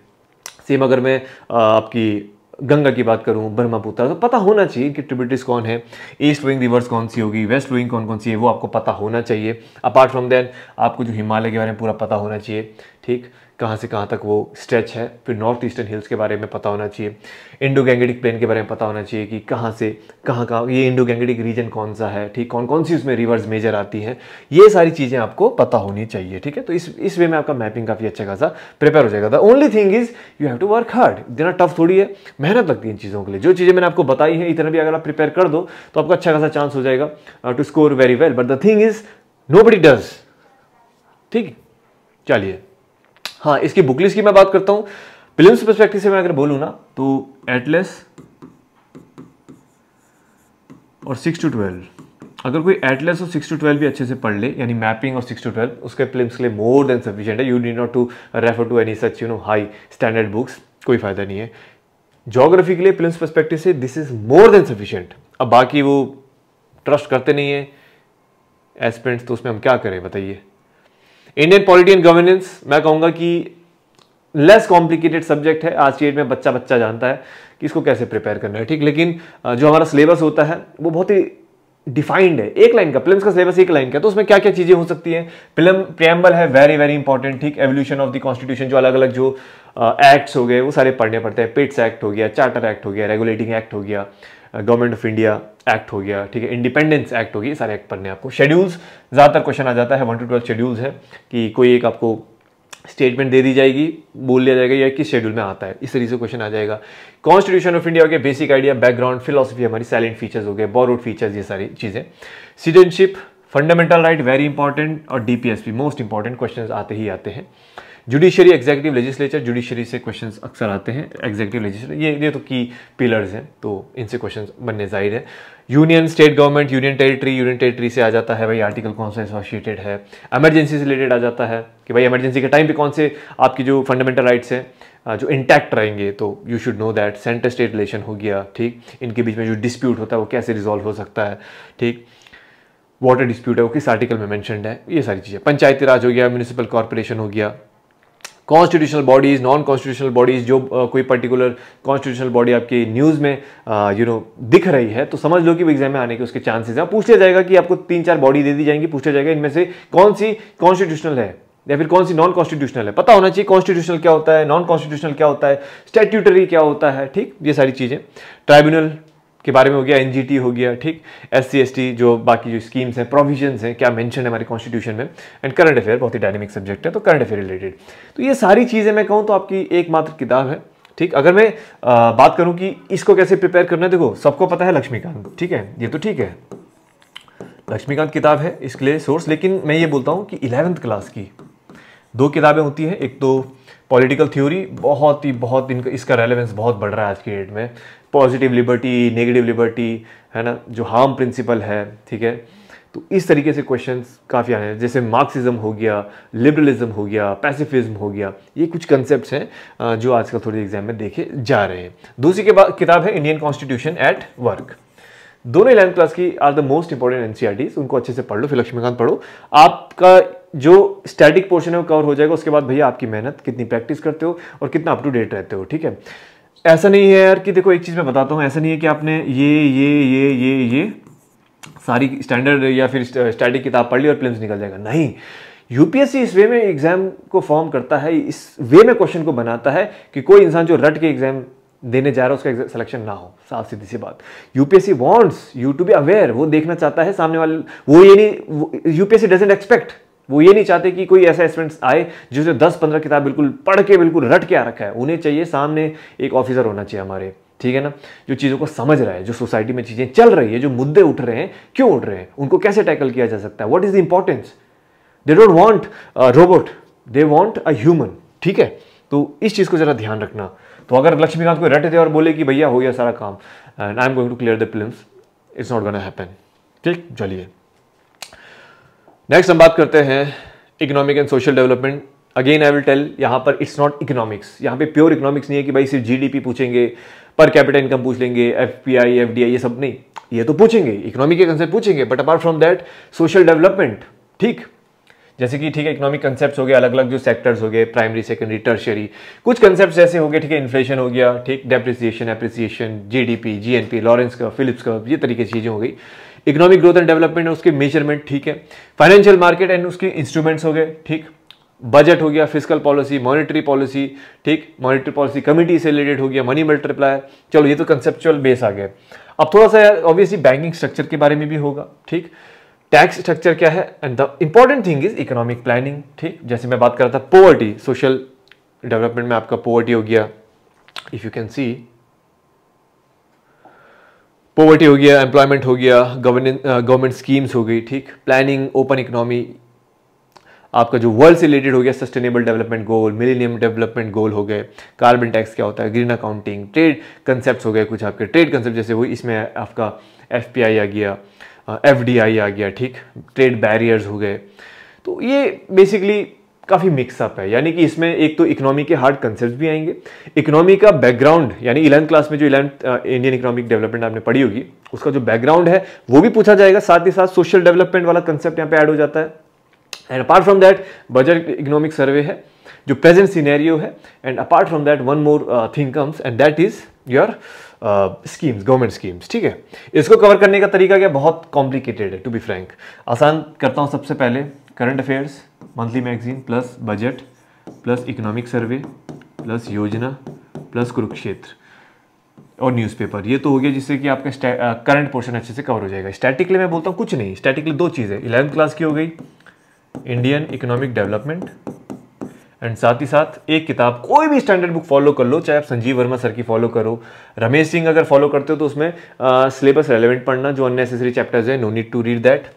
सेम अगर मैं आपकी गंगा की बात करूँ ब्रह्मपुत्र तो पता होना चाहिए कि ट्रिब्यूटरीज कौन है, ईस्ट विंग रिवर्स कौन सी होगी, वेस्ट विंग कौन कौन सी है, वो आपको पता होना चाहिए। अपार्ट फ्रॉम देन आपको जो हिमालय के बारे में पूरा पता होना चाहिए, ठीक? कहाँ से कहाँ तक वो स्ट्रेच है। फिर नॉर्थ ईस्टर्न हिल्स के बारे में पता होना चाहिए। इंडो गैंगेटिक प्लेन के बारे में पता होना चाहिए कि कहाँ से, कहाँ कहाँ ये इंडो गैंगेटिक रीजन कौन सा है, ठीक? कौन कौन सी उसमें रिवर्स मेजर आती हैं? ये सारी चीज़ें आपको पता होनी चाहिए, ठीक है? तो इस इस वे में आपका मैपिंग काफ़ी अच्छा खासा प्रिपेयर हो जाएगा। The only thing is you have to work hard देना टफ थोड़ी है। मेहनत लगती है इन चीज़ों के लिए। जो चीज़ें मैंने आपको बताई हैं, इतना भी अगर आप प्रिपेयर कर दो तो आपका अच्छा खासा चांस हो जाएगा to score very well but the thing is nobody does ठीक? चलिए। हाँ इसकी बुकलिस्ट की मैं बात करता हूँ। फ़िल्म परस्पेक्टिव से मैं अगर बोलूँ ना तो एटलेस और सिक्स टू ट्वेल्व अगर कोई एटलेस और सिक्स टू ट्वेल्व भी अच्छे से पढ़ ले, यानी मैपिंग और सिक्स टू ट्वेल्व उसके फिल्म्स के लिए मोर देन सफिशियंट है। You D not to refer to any such you know high standard books कोई फ़ायदा नहीं है। जोग्राफी के लिए फ़िल्म परस्पेक्टिव से this is more than sufficient अब बाकी वो ट्रस्ट करते नहीं है। एस्पेंट्स तो उसमें हम क्या करें, बताइए। इंडियन पॉलिटी एंड गवर्नेंस मैं कहूँगा कि लेस कॉम्प्लिकेटेड सब्जेक्ट है। आज की डेट में बच्चा बच्चा जानता है कि इसको कैसे प्रिपेयर करना है, ठीक? लेकिन जो हमारा सिलेबस होता है, वो बहुत ही डिफाइंड है। एक लाइन का फ़िल्म का सिलेबस एक लाइन का तो उसमें क्या क्या चीज़ें हो सकती हैं? फ़िल्म प्रियम्बल है वेरी वेरी इंपॉर्टेंट ठीक? एवोल्यूशन ऑफ़ द कॉन्स्टिट्यूशन जो अलग अलग जो एक्ट्स हो गए, वो सारे पढ़ने पड़ते हैं। पिट्स एक्ट हो गया चार्टर एक्ट हो गया रेगुलेटिंग एक्ट हो गया। गवर्नमेंट ऑफ़ इंडिया एक्ट हो गया, ठीक है, इंडिपेंडेंस एक्ट हो गया सारे एक्ट पढ़ने आपको। शेड्यूल्स ज़्यादातर क्वेश्चन आ जाता है वन टू ट्वेल्व शेड्यूल्स है, कि कोई एक आपको स्टेटमेंट दे दी जाएगी, बोल लिया जाएगा, या किस शेड्यूल में आता है, इस तरीके से क्वेश्चन आ जाएगा। कॉन्स्टिट्यूशन ऑफ़ इंडिया हो गया बेसिक आइडिया बैकग्राउंड फिलोसफी हमारी साइलेंट फीचर्स हो गए बोरोड फीचर्स ये सारी चीज़ें। Citizenship fundamental right very important और डीपीएसपी मोस्ट इंपॉर्टेंट क्वेश्चन आते ही आते हैं। जुडिशरी एग्जीक्यूटिव लेजिस्लेचर जुडिशरी से क्वेश्चंस अक्सर आते हैं एग्जीक्यूटिव लेजिस्लेचर ये ये तो की पिलर्स हैं तो इनसे क्वेश्चंस बनने ज़ाहिर है। Union state government union territory union territory से आ जाता है भाई आर्टिकल कौन सा एसोसिएटेड है? एमरजेंसी से रिलेटेड आ जाता है कि भाई एमरजेंसी के टाइम पे कौन से आपकी जो फंडामेंटल राइट्स हैं जो इंटैक्ट रहेंगे तो you should know that centre state relation हो गया, ठीक? इनके बीच में जो डिस्प्यूट होता है, वो कैसे रिजॉल्व हो सकता है, ठीक? वाटर डिस्प्यूट है, वो किस आर्टिकल में मैंशनड है? ये सारी चीज़ें। पंचायती राज हो गया म्यूनिसिपल कॉरपोरेशन हो गया constitutional bodies non constitutional bodies जो uh, कोई पर्टिकुलर कॉन्स्टिट्यूशनल बॉडी आपकी न्यूज़ में यू नो दिख रही है तो समझ लो कि एग्ज़ाम में आने के उसके चांसेस हैं। पूछ लिया जाएगा कि आपको तीन चार बॉडी दे दी जाएँगी पूछ जाएगा इनमें से कौन सी कॉन्स्टिट्यूशनल है या फिर कौन सी नॉन कॉन्स्टिट्यूशनल है। पता होना चाहिए कॉन्स्टिट्यूशनल क्या होता है नॉन कॉन्स्टिट्यूशनल क्या होता है स्टैट्यूटरी क्या होता है ठीक ये सारी चीज़ें। ट्राइब्यूनल के बारे में हो गया एनजीटी हो गया ठीक? एस सी जो बाकी जो स्कीम्स हैं प्रोविज़न हैं क्या मैंशन है हमारे कॉन्स्टिट्यूशन में? एंड करंट अफेयर बहुत ही डायनेमिक सब्जेक्ट है तो करंट अफेयर रिलेटेड तो ये सारी चीज़ें मैं कहूँ तो आपकी एकमात्र किताब है ठीक? अगर मैं आ, बात करूँ कि इसको कैसे प्रिपेयर करना है देखो सबको पता है लक्ष्मीकांत ठीक है? ये तो ठीक है। लक्ष्मीकांत किताब है इसके लिए सोर्स लेकिन मैं ये बोलता हूँ कि इलेवेंथ क्लास की दो किताबें होती हैं एक तो पॉलिटिकल थ्योरी बहुत ही बहुत इनका इसका रेलेवेंस बहुत बढ़ रहा है आज की डेट में। पॉजिटिव लिबर्टी नेगेटिव लिबर्टी है ना, जो हार्म प्रिंसिपल है, ठीक है? तो इस तरीके से क्वेश्चंस काफ़ी आए हैं जैसे मार्क्सिज्म हो गया लिबरलिज्म हो गया पैसिफिज्म हो गया, ये कुछ कंसेप्ट हैं जो आजकल थोड़ी एग्ज़ाम में देखे जा रहे हैं। दूसरी के बाद किताब है इंडियन कॉन्स्टिट्यूशन एट वर्क दोनों इलेवंथ क्लास की are the most important NCERTs उनको अच्छे से पढ़ लो, फिर लक्ष्मीकांत पढ़ो। आपका जो स्टैटिक पोर्शन है वो कवर हो जाएगा, उसके बाद भैया आपकी मेहनत, कितनी प्रैक्टिस करते हो और कितना अप टू डेट रहते हो, ठीक है? ऐसा नहीं है यार कि देखो एक चीज़ मैं बताता हूँ, ऐसा नहीं है कि आपने ये ये ये ये ये सारी स्टैंडर्ड या फिर स्टैटिक किताब पढ़ ली और प्लेन्स निकल जाएगा। नहीं। यूपीएससी इस वे में एग्ज़ाम को फॉर्म करता है, इस वे में क्वेश्चन को बनाता है कि कोई इंसान जो रट के एग्ज़ाम देने जा रहा है, उसका सिलेक्शन ना हो। साफ़ सीधी सी बात। UPSC wants you to be aware वो देखना चाहता है सामने वाले, वो ये नहीं यूपीएससी डजेंट एक्सपेक्ट वो ये नहीं चाहते कि कोई ऐसा स्टूडेंट्स आए जिसने दस पंद्रह किताब बिल्कुल पढ़ के, बिल्कुल रट के आ रखा है। उन्हें चाहिए सामने एक ऑफिसर होना चाहिए हमारे, ठीक है ना? जो चीज़ों को समझ रहा है, जो सोसाइटी में चीज़ें चल रही है, जो मुद्दे उठ रहे हैं, क्यों उठ रहे हैं? उनको कैसे टैकल किया जा सकता है? What is the importance they don't want robot they want a human ठीक है? तो इस चीज़ को ज़रा ध्यान रखना। तो अगर लक्ष्मीकांत को रटे थे और बोले कि भैया हो गया सारा काम and I am going to clear the films it's not gonna happen ठीक? चलिए। नेक्स्ट हम बात करते हैं economic and social development again I will tell यहाँ पर इट्स नॉट इकोनॉमिक्स यहाँ पे प्योर इकोनॉमिक्स नहीं है कि भाई सिर्फ़ जीडीपी पूछेंगे पर कैपिटल इनकम पूछ लेंगे एफ़ पी ये सब नहीं। ये तो पूछेंगे इकोनॉमिक के कंसेप्ट पूछेंगे but apart from that social development ठीक? जैसे कि, ठीक है इकोनॉमिक कंसेप्ट हो गए अलग अलग जो सेक्टर्स हो गए प्राइमरी सेकेंडरी टर्शरी कुछ कंसेप्ट ऐसे हो गए, ठीक है इन्फ्लेशन हो गया, ठीक depreciation appreciation GDP GNP Lorenz का फिलिप्स का ये तरीके की चीज़ें हो गई। इकोनॉमिक ग्रोथ एंड डेवलपमेंट उसके मेज़रमेंट ठीक है। फाइनेंशियल मार्केट एंड उसके इंस्ट्रूमेंट्स हो गए, ठीक। बजट हो गया फ़िज़िकल पॉलिसी मॉनिटरी पॉलिसी ठीक। मॉनिटरी पॉलिसी कमिटी से रिलेटेड हो गया मनी मल्टीप्लायर चलो, ये तो कंसेप्चुअल बेस आ गया। अब थोड़ा सा ऑब्वियसली बैंकिंग स्ट्रक्चर के बारे में भी होगा, ठीक। टैक्स स्ट्रक्चर क्या है? And the important thing is economic planning ठीक। जैसे मैं बात कर रहा था पोवर्टी सोशल डेवलपमेंट में आपका पोवर्टी हो गया। If you can see poverty हो गया एम्प्लॉयमेंट हो गया गवर्नमेंट स्कीम्स हो गई, ठीक? प्लानिंग ओपन इकोनॉमी आपका जो वर्ल्ड से रिलेटेड हो गया sustainable development goal millennium development goal हो गए कार्बन टैक्स क्या होता है ग्रीन अकाउंटिंग ट्रेड कंसेप्ट हो गए, कुछ आपके ट्रेड कंसेप्ट जैसे वो, इसमें आपका एफपीआई आ गया एफडीआई आ गया, ठीक? ट्रेड बैरियर्स हो गए। तो ये बेसिकली काफ़ी मिक्सअप है। यानी कि इसमें एक तो इकोनॉमी के हार्ड कंसेप्ट भी आएँगे। इकोनॉमी का बैकग्राउंड यानी इलेवंथ क्लास में जो इलेवंथ इंडियन इकोनॉमिक डेवलपमेंट आपने पढ़ी होगी, उसका जो बैकग्राउंड है, वो भी पूछा जाएगा। साथ ही साथ सोशल डेवलपमेंट वाला कंसेप्ट यहाँ पे ऐड हो जाता है। And apart from that budget economic survey है, जो प्रेजेंट सीनेरियो है। And apart from that one more thing comes and that is your schemes government schemes ठीक है? इसको कवर करने का तरीका क्या? बहुत कॉम्प्लिकेटेड है टू बी फ्रैंक आसान करता हूँ सबसे पहले current affairs monthly magazine plus budget plus economic survey plus Yojana plus Kurukshetra और न्यूज़पेपर ये तो हो गया जिससे कि आपका करंट पोर्शन अच्छे से कवर हो जाएगा। स्टैटिकली मैं बोलता हूँ कुछ नहीं। स्टैटिकली दो चीज़ें। इलेवंथ क्लास की हो गई इंडियन इकोनॉमिक डेवलपमेंट एंड साथ ही साथ एक किताब कोई भी स्टैंडर्ड बुक फॉलो कर लो, चाहे आप संजीव वर्मा सर की फॉलो करो, रमेश सिंह अगर फॉलो करते हो तो उसमें सिलेबस रेलिवेंट पढ़ना, जो अननेसेसरी चैप्टर्स है no need to read that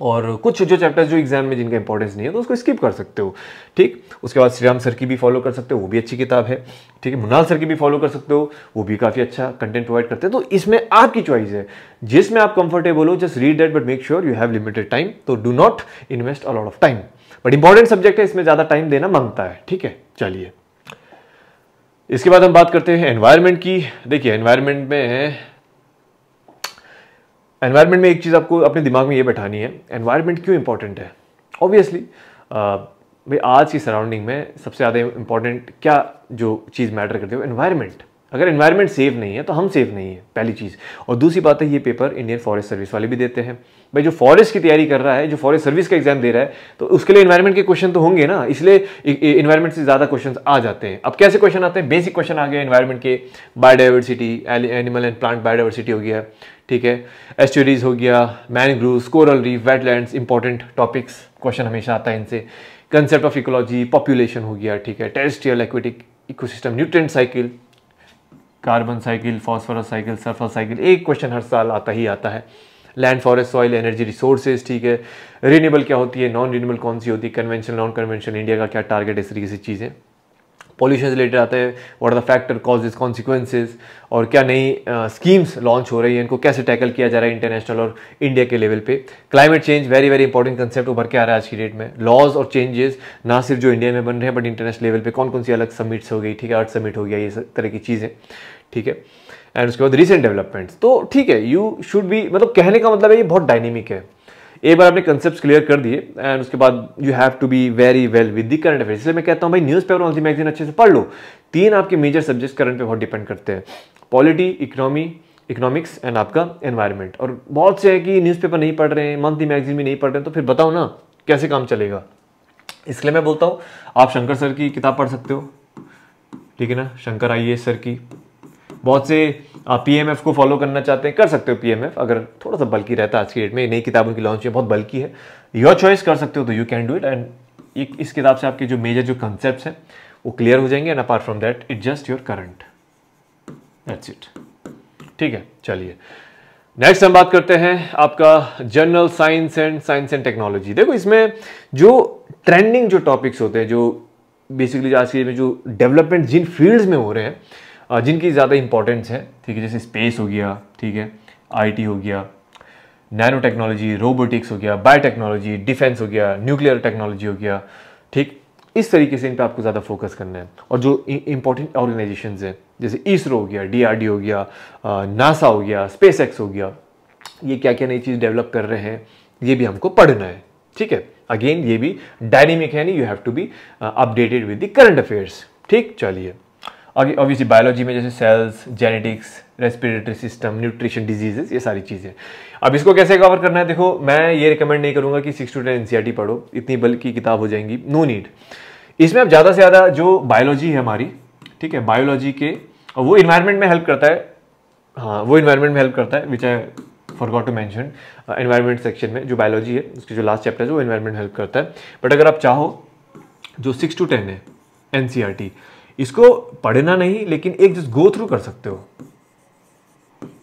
और कुछ जो चैप्टर्स जो एग्ज़ाम में जिनका इंपॉर्टेंस नहीं है तो उसको स्किप कर सकते हो। ठीक? उसके बाद श्रीराम सर की भी फॉलो कर सकते हो, वो भी अच्छी किताब है। ठीक है? मुनाल सर की भी फॉलो कर सकते हो, वो भी काफ़ी अच्छा कंटेंट प्रोवाइड करते हैं। तो इसमें आपकी चॉइस है। जिसमें आप कंफर्टेबल हो just read that but make sure you have limited time तो do not invest a lot of time but important subject है, इसमें ज़्यादा टाइम देना माँगता है। ठीक है? चलिए। इसके बाद हम बात करते हैं एनवायरमेंट की। देखिए एनवायरमेंट में एनवायरमेंट में एक चीज़ आपको अपने दिमाग में ये बैठानी है एनवायरमेंट क्यों इंपॉर्टेंट है? ऑब्वियसली भाई आज की सराउंडिंग में सबसे ज़्यादा इंपॉर्टेंट क्या जो चीज़ मैटर करती है वो एनवायरमेंट अगर इन्वायरमेंट सेफ़ नहीं है तो हम सेफ़ नहीं है, पहली चीज़। और दूसरी बात है, ये पेपर इंडियन फॉरेस्ट सर्विस वाले भी देते हैं। भाई, जो फॉरेस्ट की तैयारी कर रहा है, जो फॉरेस्ट सर्विस का एग्ज़ाम दे रहा है तो उसके लिए इन्वायरमेंट के क्वेश्चन तो होंगे ना, इसलिए इन्वायरमेंट से ज़्यादा क्वेश्चन आ जाते हैं। अब कैसे क्वेश्चन आते हैं? बेसिक क्वेश्चन आ गया इन्वायरमेंट के। Biodiversity animal and plant biodiversity हो गया, ठीक है? एस्टोरीज हो गया mangrove coral reef wetlands important topics question हमेशा आता है इनसे। कंसेप्ट ऑफ़ इकोलॉजी पॉपुलेशन हो गया, ठीक है? Terrestrial aquatic ecosystem nutrient cycle carbon cycle phosphorus cycle sulphur cycle एक क्वेश्चन हर साल आता ही आता है। Land forest soil energy resources ठीक है। रिन्यूएबल क्या होती है? नॉन रिन्यूएबल कौन सी होती है? कन्वेंशनल नॉन कन्वेंशनल इंडिया का क्या टारगेट इस तरीके से चीज़ें? पॉल्यूशन रिलेटेड आता है। What are the factor causes consequences और क्या नई स्कीम्स लॉन्च हो रही है? इनको कैसे टैकल किया जा रहा है इंटरनेशनल और इंडिया के लेवल पे? Climate change very very important concept उभर के आ रहा है आज की डेट में। लॉज और चेंजेस ना सिर्फ़ जो इंडिया में बन रहे हैं बट इंटरनेशनल लेवल पे कौन कौन सी अलग समिट्स हो गई, ठीक है? अर्थ समिट हो गया, ये तरह की चीज़ें। ठीक है? एंड उसके बाद रिसेंट डेवलपमेंट्स तो ठीक है यू शुड बी मतलब कहने का मतलब है ये बहुत डायनेमिक है। एक बार आपने कंसेप्ट क्लियर कर दिए एंड उसके बाद you have to be very well with the current affair इसलिए मैं कहता हूँ, भाई न्यूज़ पेपर और मैगजीन अच्छे से पढ़ लो। तीन आपके मेजर सब्जेक्ट करंट पे बहुत डिपेंड करते हैं। पॉलिटी इकोनॉमी इकोनॉमिक्स एंड आपका एनवायरमेंट और बहुत से है कि न्यूज़पेपर नहीं पढ़ रहे हैं मंथली मैगजीन भी नहीं पढ़ रहे हैं तो फिर बताओ ना, कैसे काम चलेगा? इसलिए मैं बोलता हूँ, आप शंकर सर की किताब पढ़ सकते हो। ठीक है ना? शंकर आई सर की। बहुत से पीएमएफ को फॉलो करना चाहते हैं, कर सकते हो पीएमएफ अगर थोड़ा सा बल्कि रहता है आज की डेट में, नई किताबों की लॉन्च है, बहुत बल्कि है। योर चॉइस कर सकते हो तो you can do it and इस किताब से आपके जो मेजर जो कंसेप्ट हैं, वो क्लियर हो जाएँगे and apart from that it just your current that's it ठीक है, चलिए। नेक्स्ट हम बात करते हैं आपका general science and science and technology देखो, इसमें जो ट्रेंडिंग जो टॉपिक्स होते हैं, जो बेसिकली आज की में जो डेवलपमेंट जिन फील्ड्स में हो रहे हैं जिनकी ज़्यादा इंपॉर्टेंस है, ठीक है, जैसे स्पेस हो गया, ठीक है आईटी हो गया नैनो टेक्नोलॉजी रोबोटिक्स हो गया बायोटेक्नोलॉजी डिफेंस हो गया न्यूक्लियर टेक्नोलॉजी हो गया, ठीक, इस तरीके से इन पर आपको ज़्यादा फोकस करना है। और जो इंपॉर्टेंट ऑर्गेनाइजेशन हैं, जैसे इसरो हो गया डीआरडी हो गया नासा हो गया स्पेस हो गया, ये क्या क्या नई चीज़ डेवलप कर रहे हैं, ये भी हमको पढ़ना है, ठीक है। अगेन ये भी डायनेमिक है, नहीं you have to be updated with the current affairs ठीक, चलिए। आगे ऑब्वियसली बायोलॉजी में जैसे cells genetics respiratory system nutrition diseases ये सारी चीज़ें अब इसको कैसे कवर करना है? देखो, मैं ये रिकमेंड नहीं करूँगा कि सिक्स टू टेन एनसीआरटी पढ़ो, इतनी बल की किताब हो जाएँगी। नो नीड इसमें अब ज़्यादा से ज़्यादा जो बायोलॉजी है हमारी, ठीक है बायोलॉजी के वो इन्वायरमेंट में हेल्प करता है। हाँ वो इन्वायरमेंट में हेल्प करता है which I forgot to mention environment section में, जो बायोलॉजी है, उसके जो लास्ट चैप्टर है, वो इन्वायरमेंट हेल्प करता है। बट अगर आप चाहो, जो सिक्स टू टेन है एनसीआरटी इसको पढ़ना नहीं, लेकिन एक जस्ट गो थ्रू कर सकते हो।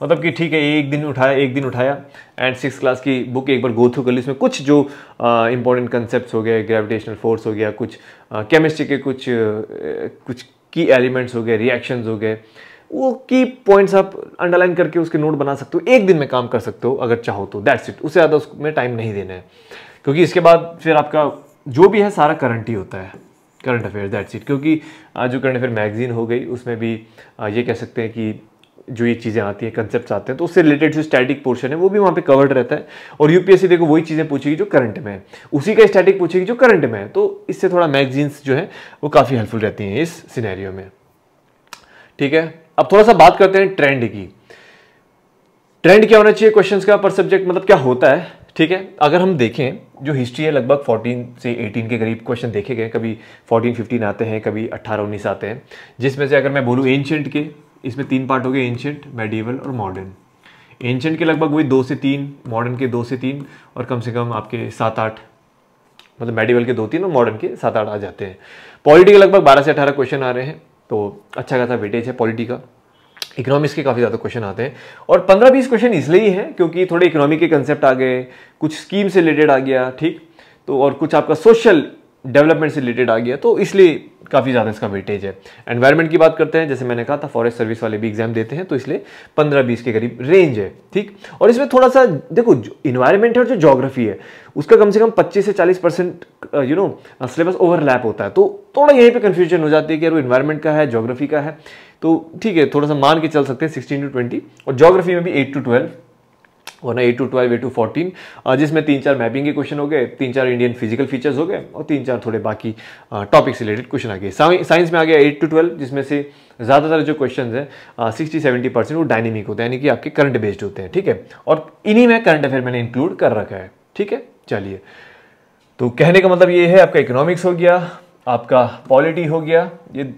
मतलब कि ठीक है, एक दिन उठाया, एक दिन उठाया एंड सिक्स क्लास की बुक एक बार गो थ्रू कर ली। इसमें कुछ जो इंपॉर्टेंट कंसेप्ट हो गए ग्रेविटेशनल फोर्स हो गया, कुछ केमिस्ट्री के कुछ कुछ की एलिमेंट्स हो गए रिएक्शंस हो गए। वो की पॉइंट्स आप अंडरलाइन करके उसके नोट बना सकते हो, एक दिन में काम कर सकते हो, अगर चाहो तो। दैट्स इट उससे ज़्यादा उसमें टाइम नहीं देना है। क्योंकि इसके बाद फिर आपका जो भी है, सारा करंट ही होता है। करंट अफेयर दैट्स इट क्योंकि जो करंट अफेयर मैगजीन हो गई, उसमें भी ये कह सकते हैं कि जो ये चीज़ें आती हैं कंसेप्ट आते हैं तो उससे रिलेटेड जो स्टैटिक पोर्शन है, वो भी वहाँ पे कवर्ड रहता है। और यूपीएससी देखो, वही चीज़ें पूछेगी जो करंट में है। उसी का स्टैटिक पूछेगी जो करंट में है। तो इससे थोड़ा मैगजीन्स जो है, वो काफ़ी हेल्पफुल रहती हैं इस सिनेरियो में। ठीक है? अब थोड़ा सा बात करते हैं ट्रेंड की। ट्रेंड क्या होना चाहिए क्वेश्चन का पर सब्जेक्ट मतलब क्या होता है? ठीक है? अगर हम देखें जो हिस्ट्री है, लगभग 14 से 18 के करीब क्वेश्चन देखे गए। कभी 14 15 आते हैं, कभी 18 19 आते हैं। जिसमें से अगर मैं बोलूँ एंशंट के, इसमें तीन पार्ट हो गए एंशंट मेडिवल और मॉडर्न एंशंट के लगभग वही दो से तीन मॉडर्न के दो से तीन, और कम से कम आपके सात, आठ मतलब मेडिवल के दो तीन और मॉडर्न के सात, आठ आ जाते हैं। पॉलिटी के लगभग बारह से अठारह क्वेश्चन आ रहे हैं तो अच्छा खासा वेटेज है पॉलिटी का। इकोनॉमिक्स के काफ़ी ज़्यादा क्वेश्चन आते हैं। और पंद्रह बीस क्वेश्चन इसलिए ही हैं क्योंकि थोड़े इकोनॉमिक के कंसेप्ट आ गए, कुछ स्कीम से रिलेटेड आ गया, ठीक? तो और कुछ आपका सोशल डेवलपमेंट से रिलेटेड आ गया तो इसलिए काफ़ी ज़्यादा इसका वेटेज है। एनवायरमेंट की बात करते हैं, जैसे मैंने कहा था फॉरेस्ट सर्विस वाले भी एग्ज़ाम देते हैं तो इसलिए पंद्रह बीस के करीब रेंज है, ठीक? और इसमें थोड़ा सा, देखो इन्वायरमेंट और जो जोग्राफी है, उसका कम से कम पच्चीस से चालीस percent you know syllabus overlap होता है। तो थोड़ा यहीं पर कन्फ्यूज़न हो जाती है कि यार वो इन्वायरमेंट का है जोग्राफी का है। तो ठीक है, थोड़ा सा मान के चल सकते हैं सिक्सटीन टू ट्वेंटी और जोग्राफी में भी एट टू ट्वेल्व वरना eight to twelve eight to fourteen जिसमें तीन चार मैपिंग के क्वेश्चन हो गए, तीन चार इंडियन फ़िज़िकल फीचर्स हो गए, और तीन चार थोड़े बाकी टॉपिक से रिलेटेड क्वेश्चन आ गए। साइंस में आ गया एट टू ट्वेल्व जिसमें से ज़्यादातर जो क्वेश्चन है सिक्सटी सेवेंटी परसेंट वो डायनेमिक होते हैं, यानी कि आपके करंट बेस्ड होते हैं, ठीक है? और इन्हीं में करंट अफेयर मैंने इंक्लूड कर रखा है, ठीक है? चलिए। तो कहने का मतलब ये है, आपका इकोनॉमिक्स हो गया, आपका पॉलिटी हो गया, ये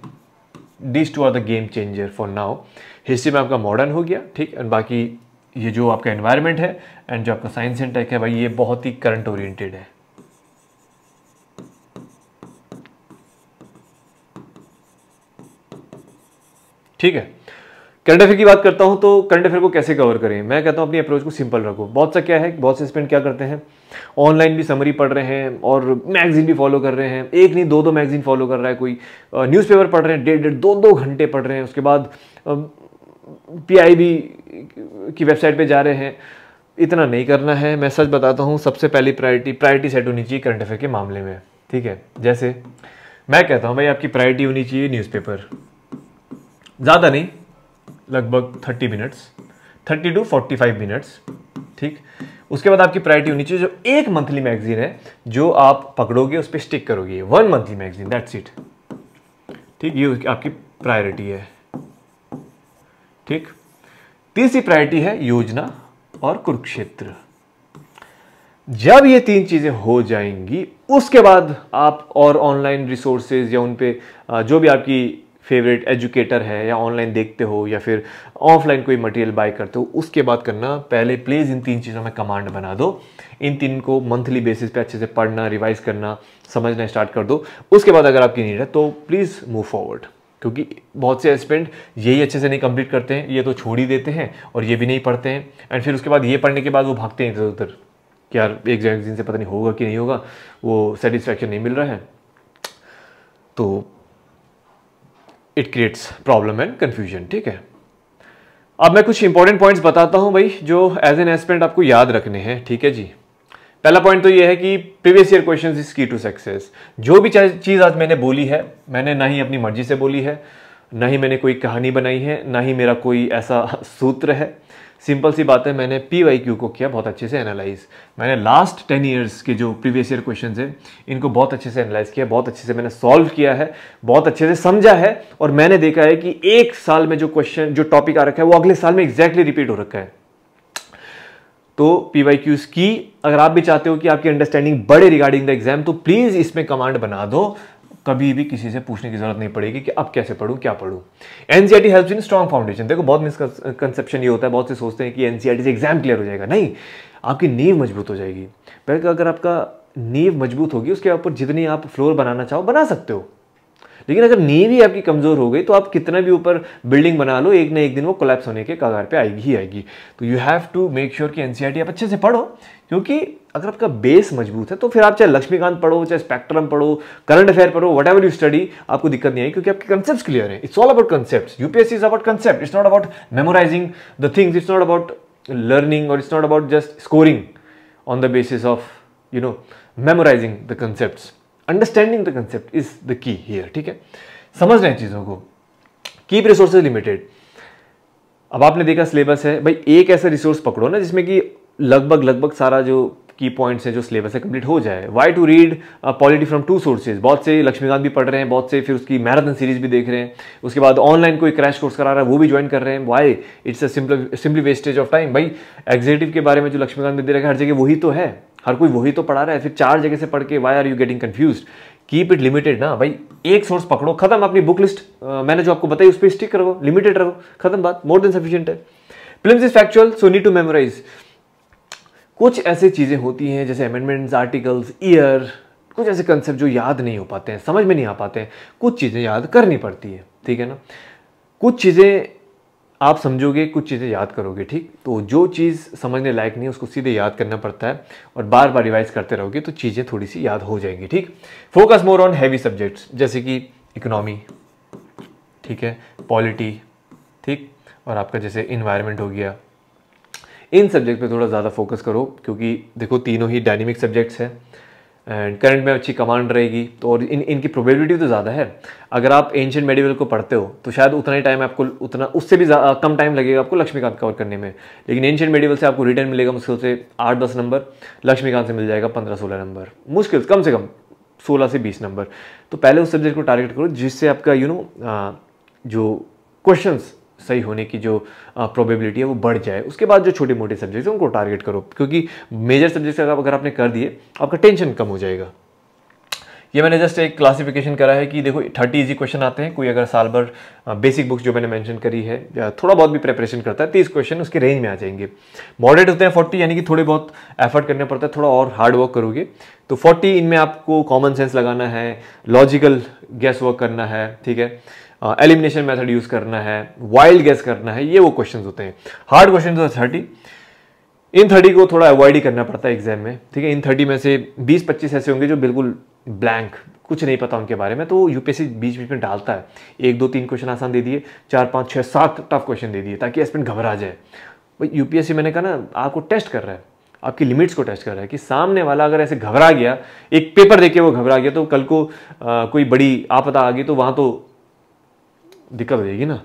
this two are the game changer for now history में आपका मॉडर्न हो गया, ठीक? एंड बाकी ये जो आपका एनवायरनमेंट है एंड जो आपका साइंस एंड टेक है भाई, ये बहुत ही करंट ओरिएंटेड है। ठीक है? करंट अफेयर की बात करता हूँ तो करंट अफेयर को कैसे कवर करें? मैं कहता हूँ अपनी अप्रोच को सिंपल रखो। बहुत सा क्या है? बहुत से स्टूडेंट क्या करते हैं? ऑनलाइन भी समरी पढ़ रहे हैं और मैगजीन भी फॉलो कर रहे हैं। एक नहीं दो दो मैगजीन फॉलो कर रहा है कोई। न्यूज़पेपर पढ़ रहे हैं डेढ़ डेढ़ दो दो घंटे पढ़ रहे हैं। उसके बाद पीआईबी की वेबसाइट पे जा रहे हैं। इतना नहीं करना है। मैं सच बताता हूँ, सबसे पहली प्रायोरिटी प्रायोरिटी सेट होनी चाहिए करंट अफेयर के मामले में। ठीक है? जैसे मैं कहता हूँ, भाई आपकी प्रायोरिटी होनी चाहिए न्यूज़पेपर ज़्यादा नहीं लगभग thirty minutes, thirty to forty five minutes, ठीक? उसके बाद आपकी प्रायोरिटी होनी चाहिए, जो एक मंथली मैगजीन है, जो आप पकड़ोगे, उस पर स्टिक करोगे, one monthly magazine that's it ठीक, ये आपकी प्रायोरिटी है। ठीक? तीसरी प्रायोरिटी है योजना और कुरुक्षेत्र। जब ये तीन चीज़ें हो जाएँगी, उसके बाद आप और ऑनलाइन रिसोर्सेज या उन पे जो भी आपकी फेवरेट एजुकेटर है या ऑनलाइन देखते हो या फिर ऑफलाइन कोई मटेरियल बाय करते हो, उसके बाद करना, पहले प्लीज़ इन तीन चीज़ों में कमांड बना दो। इन तीन को मंथली बेसिस पे अच्छे से पढ़ना रिवाइज करना, समझना स्टार्ट कर दो। उसके बाद अगर आपकी नीड है तो प्लीज़ मूव फॉरवर्ड क्योंकि बहुत से एस्पेंट यही अच्छे से नहीं कंप्लीट करते हैं, ये तो छोड़ ही देते हैं और ये भी नहीं पढ़ते हैं। एंड फिर उसके बाद ये पढ़ने के बाद वो भागते हैं इधर उधर कि यार, एक जगह से पता नहीं होगा कि नहीं होगा, वो सेटिस्फैक्शन नहीं मिल रहा है। तो it creates problem and confusion ठीक है? अब मैं कुछ इंपॉर्टेंट पॉइंट्स बताता हूँ भाई, जो एज एन एस्पेंट आपको याद रखने हैं, ठीक है जी? पहला पॉइंट तो ये है कि previous year question is key to success जो भी चीज़ आज मैंने बोली है, मैंने ना ही अपनी मर्ज़ी से बोली है, ना ही मैंने कोई कहानी बनाई है, ना ही मेरा कोई ऐसा सूत्र है सिंपल सी बात है, मैंने पी वाई क्यू को किया, बहुत अच्छे से एनालाइज मैंने लास्ट टेन ईयर्स के जो प्रीवियस ईयर क्वेश्चन है, इनको बहुत अच्छे से एनालाइज किया, बहुत अच्छे से मैंने सॉल्व किया है, बहुत अच्छे से समझा है, और मैंने देखा है कि एक साल में जो क्वेश्चन जो टॉपिक आ रखा है, वो अगले साल में एग्जैक्टली रिपीट हो रखा है. तो पी वाई क्यूज की, अगर आप भी चाहते हो कि आपकी अंडरस्टैंडिंग बढ़े रिगार्डिंग द एग्ज़ाम तो प्लीज़ इसमें कमांड बना दो कभी भी किसी से पूछने की ज़रूरत नहीं पड़ेगी कि अब कैसे पढ़ूँ, क्या पढ़ूँ। NCERT help in strong foundation देखो, बहुत मिसकनसेप्शन ये होता है, बहुत से सोचते हैं कि एनसीआरटी से एग्ज़ाम क्लियर हो जाएगा। नहीं, आपकी नींव मज़बूत हो जाएगी। पहले अगर आपका नींव मज़बूत होगी, उसके ऊपर जितनी आप फ्लोर बनाना चाहो, बना सकते हो। लेकिन अगर नींव ही आपकी कमज़ोर हो गई तो आप कितना भी ऊपर बिल्डिंग बना लो, एक ना एक दिन वो कोलैप्स होने के कगार पे आएगी ही आएगी। तो you have to make sure कि एनसीआरटी आप अच्छे से पढ़ो, क्योंकि अगर आपका बेस मज़बूत है तो फिर आप चाहे लक्ष्मीकांत पढ़ो, चाहे स्पेक्ट्रम पढ़ो करंट अफेयर पढ़ो वट एवर यू स्टडी आपको दिक्कत नहीं आई क्योंकि आपके कंसेप्ट क्लियर है। It's all about concept UPSC is about concept it's not about memorising the things it's not about learning और it's not about just scoring on the basis of you know memorising the concept understanding the concept is the key here ठीक है? समझ रहे हैं चीज़ों को। कीप रिसोर्सेज लिमिटेड अब आपने देखा सिलेबस है। भाई, एक ऐसा रिसोर्स पकड़ो ना जिसमें कि लगभग लगभग सारा जो की पॉइंट्स हैं, जो सिलेबस है कंप्लीट हो जाए। Why to read polity from two sources बहुत से लक्ष्मीकांत भी पढ़ रहे हैं, बहुत से फिर उसकी मैराथन सीरीज़ भी देख रहे हैं। उसके बाद ऑनलाइन कोई क्रैश कोर्स करा रहा है, वो भी ज्वाइन कर रहे हैं। Why it's a simple simply wastage of time भाई एग्जीक्यूटिव के बारे में जो लक्ष्मीकांत दे रखा हर जगह वही तो है। हर कोई वही तो पढ़ा रहा है। फिर चार जगह से पढ़ के why are you getting confuse keep it limited ना। भाई, एक सोर्स पकड़ो, खत्म अपनी बुक लिस्ट मैंने जो आपको बताई, उस पर स्टिक करो लिमिटेड रहो खत्म बात मोर देन सफिशियंट है। Film is factual so need to memorise कुछ ऐसी चीज़ें होती हैं, जैसे अमेंडमेंट्स आर्टिकल्स ईयर कुछ ऐसे कंसेप्ट जो याद नहीं हो पाते हैं, समझ में नहीं आ पाते हैं। कुछ चीज़ें याद करनी पड़ती है, ठीक है ना? कुछ चीज़ें आप समझोगे, कुछ चीज़ें याद करोगे, ठीक? तो जो चीज़ समझने लायक नहीं है, उसको सीधे याद करना पड़ता है और बार बार रिवाइज करते रहोगे तो चीज़ें थोड़ी सी याद हो जाएँगी, ठीक? Focus more on heavy subjects जैसे कि इकोनॉमी ठीक है? पॉलिटी ठीक? और आपका जैसे इन्वायरमेंट हो गया। इन सब्जेक्ट पे थोड़ा ज़्यादा फोकस करो, क्योंकि देखो, तीनों ही डायनेमिक सब्जेक्ट्स हैं। एंड करंट में अच्छी कमांड रहेगी तो और इन इनकी प्रोबेबिलिटी तो ज़्यादा है। अगर आप एंशियंट मेडिवल को पढ़ते हो तो शायद उतना ही टाइम आपको उतना उससे भी कम टाइम लगेगा आपको लक्ष्मीकांत कवर करने में। लेकिन एंशियंट मेडिवल से आपको रिटर्न मिलेगा मुश्किल से आठ दस नंबर लक्ष्मीकांत से मिल जाएगा पंद्रह सोलह नंबर मुश्किल कम से कम सोलह से बीस नंबर तो पहले उस सब्जेक्ट को टारगेट करो जिससे आपका यू you नो know, जो क्वेश्चंस सही होने की जो प्रोबेबिलिटी है वो बढ़ जाए। उसके बाद जो छोटे मोटे सब्जेक्ट हैं, उनको टारगेट करो। क्योंकि मेजर सब्जेक्ट अगर अगर आपने कर दिए, आपका टेंशन कम हो जाएगा। ये मैंने जस्ट एक क्लासिफिकेशन करा है कि देखो थर्टी इजी क्वेश्चन आते हैं। कोई अगर साल भर बेसिक बुक्स जो मैंने मेंशन करी है थोड़ा बहुत भी प्रेपरेशन करता है, तीस क्वेश्चन उसके रेंज में आ जाएँगे। मॉडरेट होते हैं फोर्टी यानी कि थोड़े बहुत एफर्ट करने पड़ता है, थोड़ा और हार्ड वर्क करोगे। तो फोर्टी इनमें आपको कॉमन सेंस लगाना है लॉजिकल गैस वर्क करना है, ठीक है? एलिमिनेशन मेथड यूज़ करना है वाइल्ड गैस करना है ये वो क्वेश्चन होते हैं। हार्ड क्वेश्चन तो थर्टी इन थर्टी को थोड़ा अवॉइड ही करना पड़ता है एग्ज़ाम में ठीक है? इन थर्टी में से बीस पच्चीस ऐसे होंगे जो बिल्कुल ब्लैंक कुछ नहीं पता उनके बारे में तो यूपीएससी बीच बीच में डालता है। एक दो तीन क्वेश्चन आसान दे दिए चार पाँच छः सात टफ क्वेश्चन दे दिए ताकि एस्पेंट घबरा जाए। भाई यूपीएससी मैंने कहा ना आपको टेस्ट कर रहा है आपकी लिमिट्स को टेस्ट कर रहा है कि सामने वाला अगर ऐसे घबरा गया एक पेपर देके वो घबरा गया तो कल को आ, कोई बड़ी आपदा आ गई तो वहाँ तो दिक्कत हो जाएगी ना।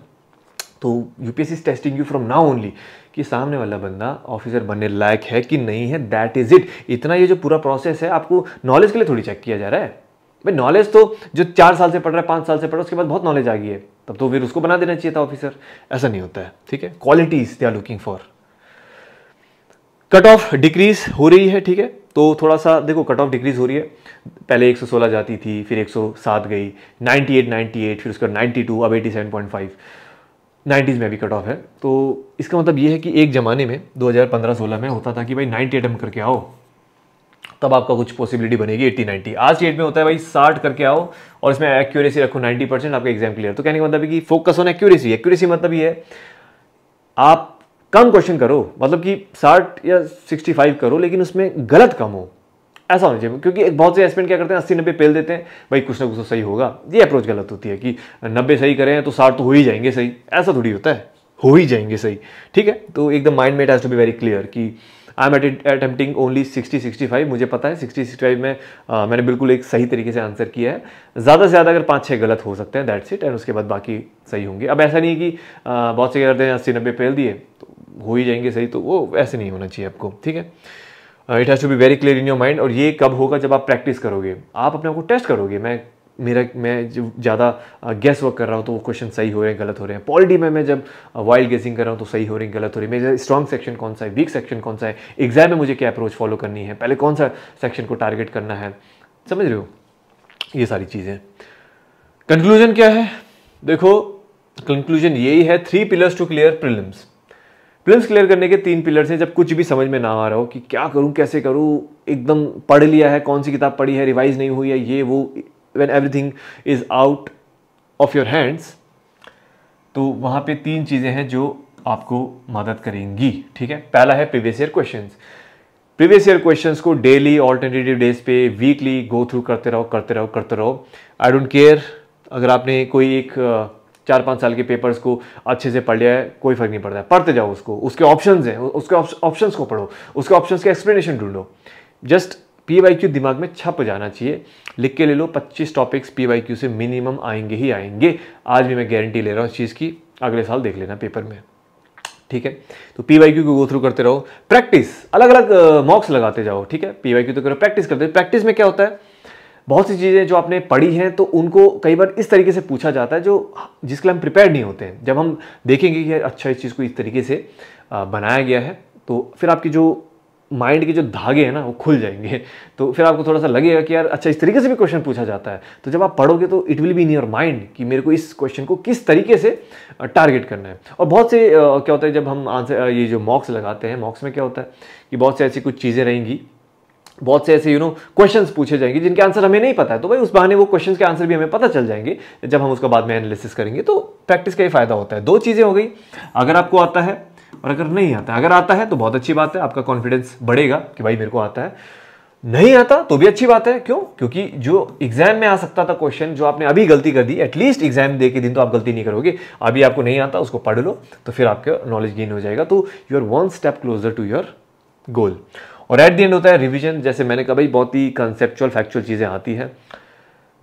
तो U P is testing you from now only कि सामने वाला बंदा ऑफिसर बनने लायक है कि नहीं है दैट इज़ इट इतना ये जो पूरा प्रोसेस है, आपको नॉलेज के लिए थोड़ी चेक किया जा रहा है। भाई नॉलेज तो जो चार साल से पढ़ रहा है, पाँच साल से पढ़ रहा है, उसके बाद बहुत नॉलेज आ गई है। तब तो फिर उसको बना देना चाहिए था ऑफिसर ऐसा नहीं होता है, ठीक है? Qualities they are looking for cut off decrease हो रही है, ठीक है? तो थोड़ा सा देखो कट ऑफ़ डिक्रीज हो रही है। पहले 116 जाती थी, फिर 107 गई 98 98 फिर उसका 92 अब 87.5 नाइन्टीज़ में भी कट ऑफ़ है। तो इसका मतलब ये है कि एक ज़माने में 2015-16 में होता था कि भाई 90 अटैम्प करके आओ, तब आपका कुछ पॉसिबिलिटी बनेगी 80 90 आज डेट में होता है भाई 60 करके आओ और इसमें एक्यूरेसी रखो 90 परसेंट, आपका एग्ज़ाम क्लियर तो कहने का मतलब है कि फोकस ऑन एक्यूरेसी एक्यूरेसी मतलब ये है, आप कम क्वेश्चन करो मतलब कि 60 या 65 करो लेकिन उसमें गलत कम हो। ऐसा होना चाहिए क्योंकि एक बहुत से एस्पेंट क्या करते हैं अस्सी नब्बे पेल देते हैं भाई कुछ ना कुछ तो सही होगा। ये अप्रोच गलत होती है कि नब्बे सही करें तो साठ तो हो ही जाएँगे सही। ऐसा थोड़ी होता है हो ही जाएँगे सही। ठीक है? तो एकदम mindset has to be very clear कि I am attempting only sixty sixty five मुझे पता है सिक्सटी सिक्सटी फाइव में आ, मैंने बिल्कुल एक सही तरीके से आंसर किया है। ज़्यादा से ज़्यादा अगर पाँच छः गलत हो सकते हैं दैट्स इट एंड उसके बाद बाकी सही होंगे। अब ऐसा नहीं कि आ, बहुत से करते हैं अस्सी नब्बे पेल दिए तो हो ही जाएँगे सही तो वो ऐसे नहीं होना चाहिए आपको, ठीक है? It has to be very clear in your mind और ये कब होगा जब आप प्रैक्टिस करोगे? आप अपने आप को टेस्ट करोगे? मैं, मेरा, मैं जो ज़्यादा गेस वर्क कर रहा हूँ तो वो क्वेश्चन सही हो रहे हैं, गलत हो रहे हैं। पॉलिटी में मैं जब वाइल्ड गेसिंग कर रहा हूँ तो सही हो रही है, गलत हो रही है। मेरा स्ट्रॉन्ग सेक्शन कौन सा है? वीक सेक्शन कौन सा है? एग्ज़ाम में मुझे क्या अप्रोच फॉलो करनी है? पहले कौन सा सेक्शन को टारगेट करना है? समझ रहे हो? ये सारी चीज़ें। कंक्लूजन क्या है? देखो कंक्लूजन यही है three pillars to clear prelims prelims clear करने के तीन पिलर्स हैं, जब कुछ भी समझ में ना आ रहा हो कि क्या करूँ, कैसे करूँ, एकदम पढ़ लिया है, कौन सी किताब पढ़ी है, रिवाइज नहीं हुई है, ये, वो when everything is out of your hands तो वहाँ पे तीन चीज़ें हैं जो आपको मदद करेंगी, ठीक है? पहला है previous year question previous year question को डेली ऑल्टरनेटिव डेज़ पे वीकली गो थ्रू करते रहो करते रहो करते रहो. आई डोंट केयर अगर आपने कोई एक चार पाँच साल के पेपर्स को अच्छे से पढ़ लिया है, कोई फ़र्क नहीं पड़ता। है पढ़ते जाओ उसको। उसके ऑप्शन हैं। उसके ऑप्शंस को पढ़ो। उसके ऑप्शन के एक्सप्लेनेशन ढूंढो। जस्ट पी क्यू दिमाग में छप जाना चाहिए। लिख के ले लो 25 टॉपिक्स पी क्यू से मिनिमम आएँगे ही आएँगे। आज भी मैं गारंटी ले रहा हूँ इस चीज़ की। अगले साल देख लेना पेपर में। ठीक है? तो पी वाई क्यू को गो थ्रू करते रहो। प्रैक्टिस अलग अलग मॉक्स लगाते जाओ। ठीक है? पी वाई क्यू तो करो। प्रैक्टिस करते प्रैक्टिस में क्या होता है? बहुत सी चीज़ें जो आपने पढ़ी हैं तो उनको कई बार इस तरीके से पूछा जाता है जो जिसके लिए हम प्रिपेयर नहीं होते हैं। जब हम देखेंगे कि अच्छा इस चीज़ को इस तरीके से बनाया गया है तो फिर आपकी जो माइंड के जो धागे हैं ना, वो खुल जाएँगे। तो फिर आपको थोड़ा सा लगेगा कि यार अच्छा इस तरीके से भी क्वेश्चन पूछा जाता है। तो जब आप पढ़ोगे तो it will be in your mind कि मेरे को इस क्वेश्चन को किस तरीके से टारगेट करना है। और बहुत से क्या होता है, जब हम आंसर ये जो मॉक्स लगाते हैं मॉक्स में क्या होता है कि बहुत से ऐसी कुछ चीज़ें रहेंगी बहुत से ऐसे यू नो क्वेश्चंस पूछे जाएँगे जिनके आंसर हमें नहीं पता है। तो भाई उस बहाने वो क्वेश्चंस के आंसर भी हमें पता चल जाएँगे जब हम उसका बाद में एनालिसिस करेंगे। तो प्रैक्टिस का ही फ़ायदा होता है। दो चीज़ें हो गई। अगर आपको आता है और अगर नहीं आता अगर आता है तो बहुत अच्छी बात है, आपका कॉन्फिडेंस बढ़ेगा कि भाई मेरे को आता है। नहीं आता तो भी अच्छी बात है। क्यों? क्योंकि जो एग्ज़ाम में आ सकता था क्वेश्चन जो आपने अभी गलती कर दी एटलीस्ट एग्ज़ाम दे के दिन तो आप गलती नहीं करोगे। अभी आपको नहीं आता, उसको पढ़ लो तो फिर आपका नॉलेज गेन हो जाएगा। तो you are one step closer to your goal और एट द एंड होता है रिविजन जैसे मैंने कहा भाई, बहुत ही कंसेप्चुअल फैक्चुअल चीज़ें आती हैं।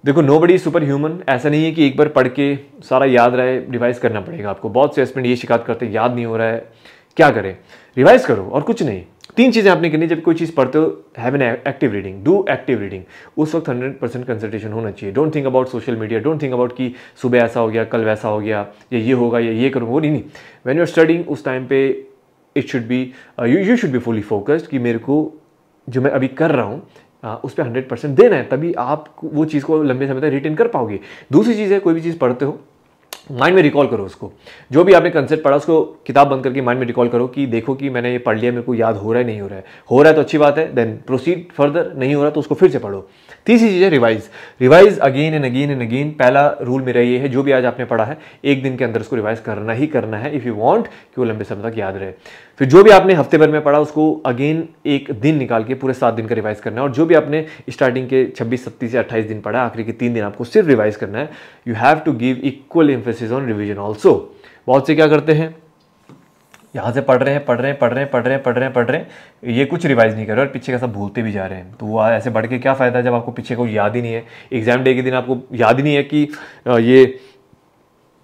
देखो नो बडी सुपर ह्यूमन ऐसा नहीं है कि एक बार पढ़ के सारा याद रहे रिवाइज करना पड़ेगा आपको। बहुत से एस्पेंट ये शिकायत करते हैं, याद नहीं हो रहा है, क्या करें? रिवाइज करो और कुछ नहीं। तीन चीज़ें आपने करनी, जब कोई चीज़ पढ़ते हो have an active reading do active reading उस वक्त हंड्रेड परसेंट कंसंट्रेशन होना चाहिए। Don't think about social media don't think about कि सुबह ऐसा हो गया, कल वैसा हो गया, या ये होगा, या ये करूँ। वो नहीं नहीं। वैन यू आर स्टडिंग उस टाइम पे it should be you should be fully focused कि मेरे को जो मैं अभी कर रहा हूँ uh, उस पर हंड्रेड परसेंट देना है तभी आप वो चीज़ को लंबे समय तक रिटेन कर पाओगे। दूसरी चीज़ है कोई भी चीज़ पढ़ते हो माइंड में रिकॉल करो उसको। जो भी आपने कंसेप्ट पढ़ा उसको किताब बंद करके माइंड में रिकॉल करो कि देखो कि मैंने ये पढ़ लिया मेरे को याद हो रहा है नहीं हो रहा है। हो रहा है तो अच्छी बात है देन प्रोसीड फर्दर नहीं हो रहा तो उसको फिर से पढ़ो। तीसरी चीज़ है revise revise again and again and again पहला रूल मेरा ये है, जो भी आज आपने पढ़ा है, एक दिन के अंदर उसको रिवाइज करना ही करना है इफ़ यू वॉन्ट कि वो लंबे समय तक याद रहे. फिर जो भी आपने हफ़्ते भर में पढ़ा, उसको अगेन एक दिन निकाल के पूरे सात दिन का रिवाइज करना है, और जो भी आपने स्टार्टिंग के छब्बीस, सत्तीस या अट्ठाईस दिन पढ़ा, आखिरी के तीन दिन आपको सिर्फ़ रिवाइज करना है. You have to give equal emphasis on revision also बहुत से क्या करते हैं? यहाँ से पढ़ रहे हैं, पढ़ रहे हैं, पढ़ रहे हैं, पढ़ रहे हैं, पढ़ रहे हैं, पढ़ रहे हैं। ये कुछ रिवाइज नहीं कर रहे और पीछे का सब भूलते भी जा रहे हैं। तो वो ऐसे बढ़ के क्या फ़ायदा जब आपको पीछे को याद ही नहीं है? एग्ज़ाम डे के दिन आपको याद ही नहीं है कि ये,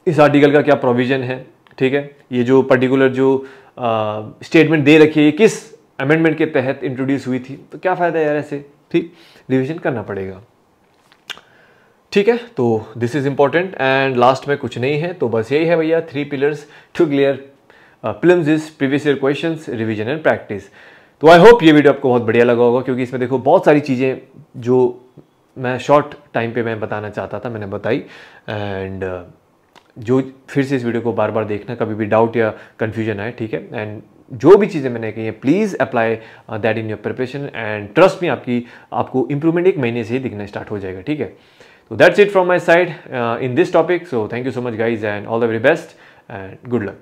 इस आर्टिकल का क्या प्रोविज़न है, ठीक है? ये जो पर्टिकुलर जो स्टेटमेंट दे रखी है, ये किस अमेंडमेंट के तहत इंट्रोड्यूस हुई थी? तो क्या फ़ायदा यार ऐसे? ठीक? रिविजन करना पड़ेगा। ठीक है? तो this is important and last में कुछ नहीं है। तो बस यही है भैया three pillars to clear film is previous year question revision and practice तो आई होप ये वीडियो आपको बहुत बढ़िया लगा होगा क्योंकि इसमें देखो बहुत सारी चीज़ें जो मैं शॉर्ट टाइम पे मैं बताना चाहता था मैंने बताई। एंड uh, जो फिर से इस वीडियो को बार बार देखना कभी भी डाउट या कन्फ्यूज़न आए ठीक है? एंड जो भी चीज़ें मैंने कही हैं please apply that in your preparation and trust में आपकी आपको इंप्रूवमेंट एक महीने से ही दिखना स्टार्ट हो जाएगा ठीक है? तो that's it from my side in this topic so thank you so much guys and all the very best and good luck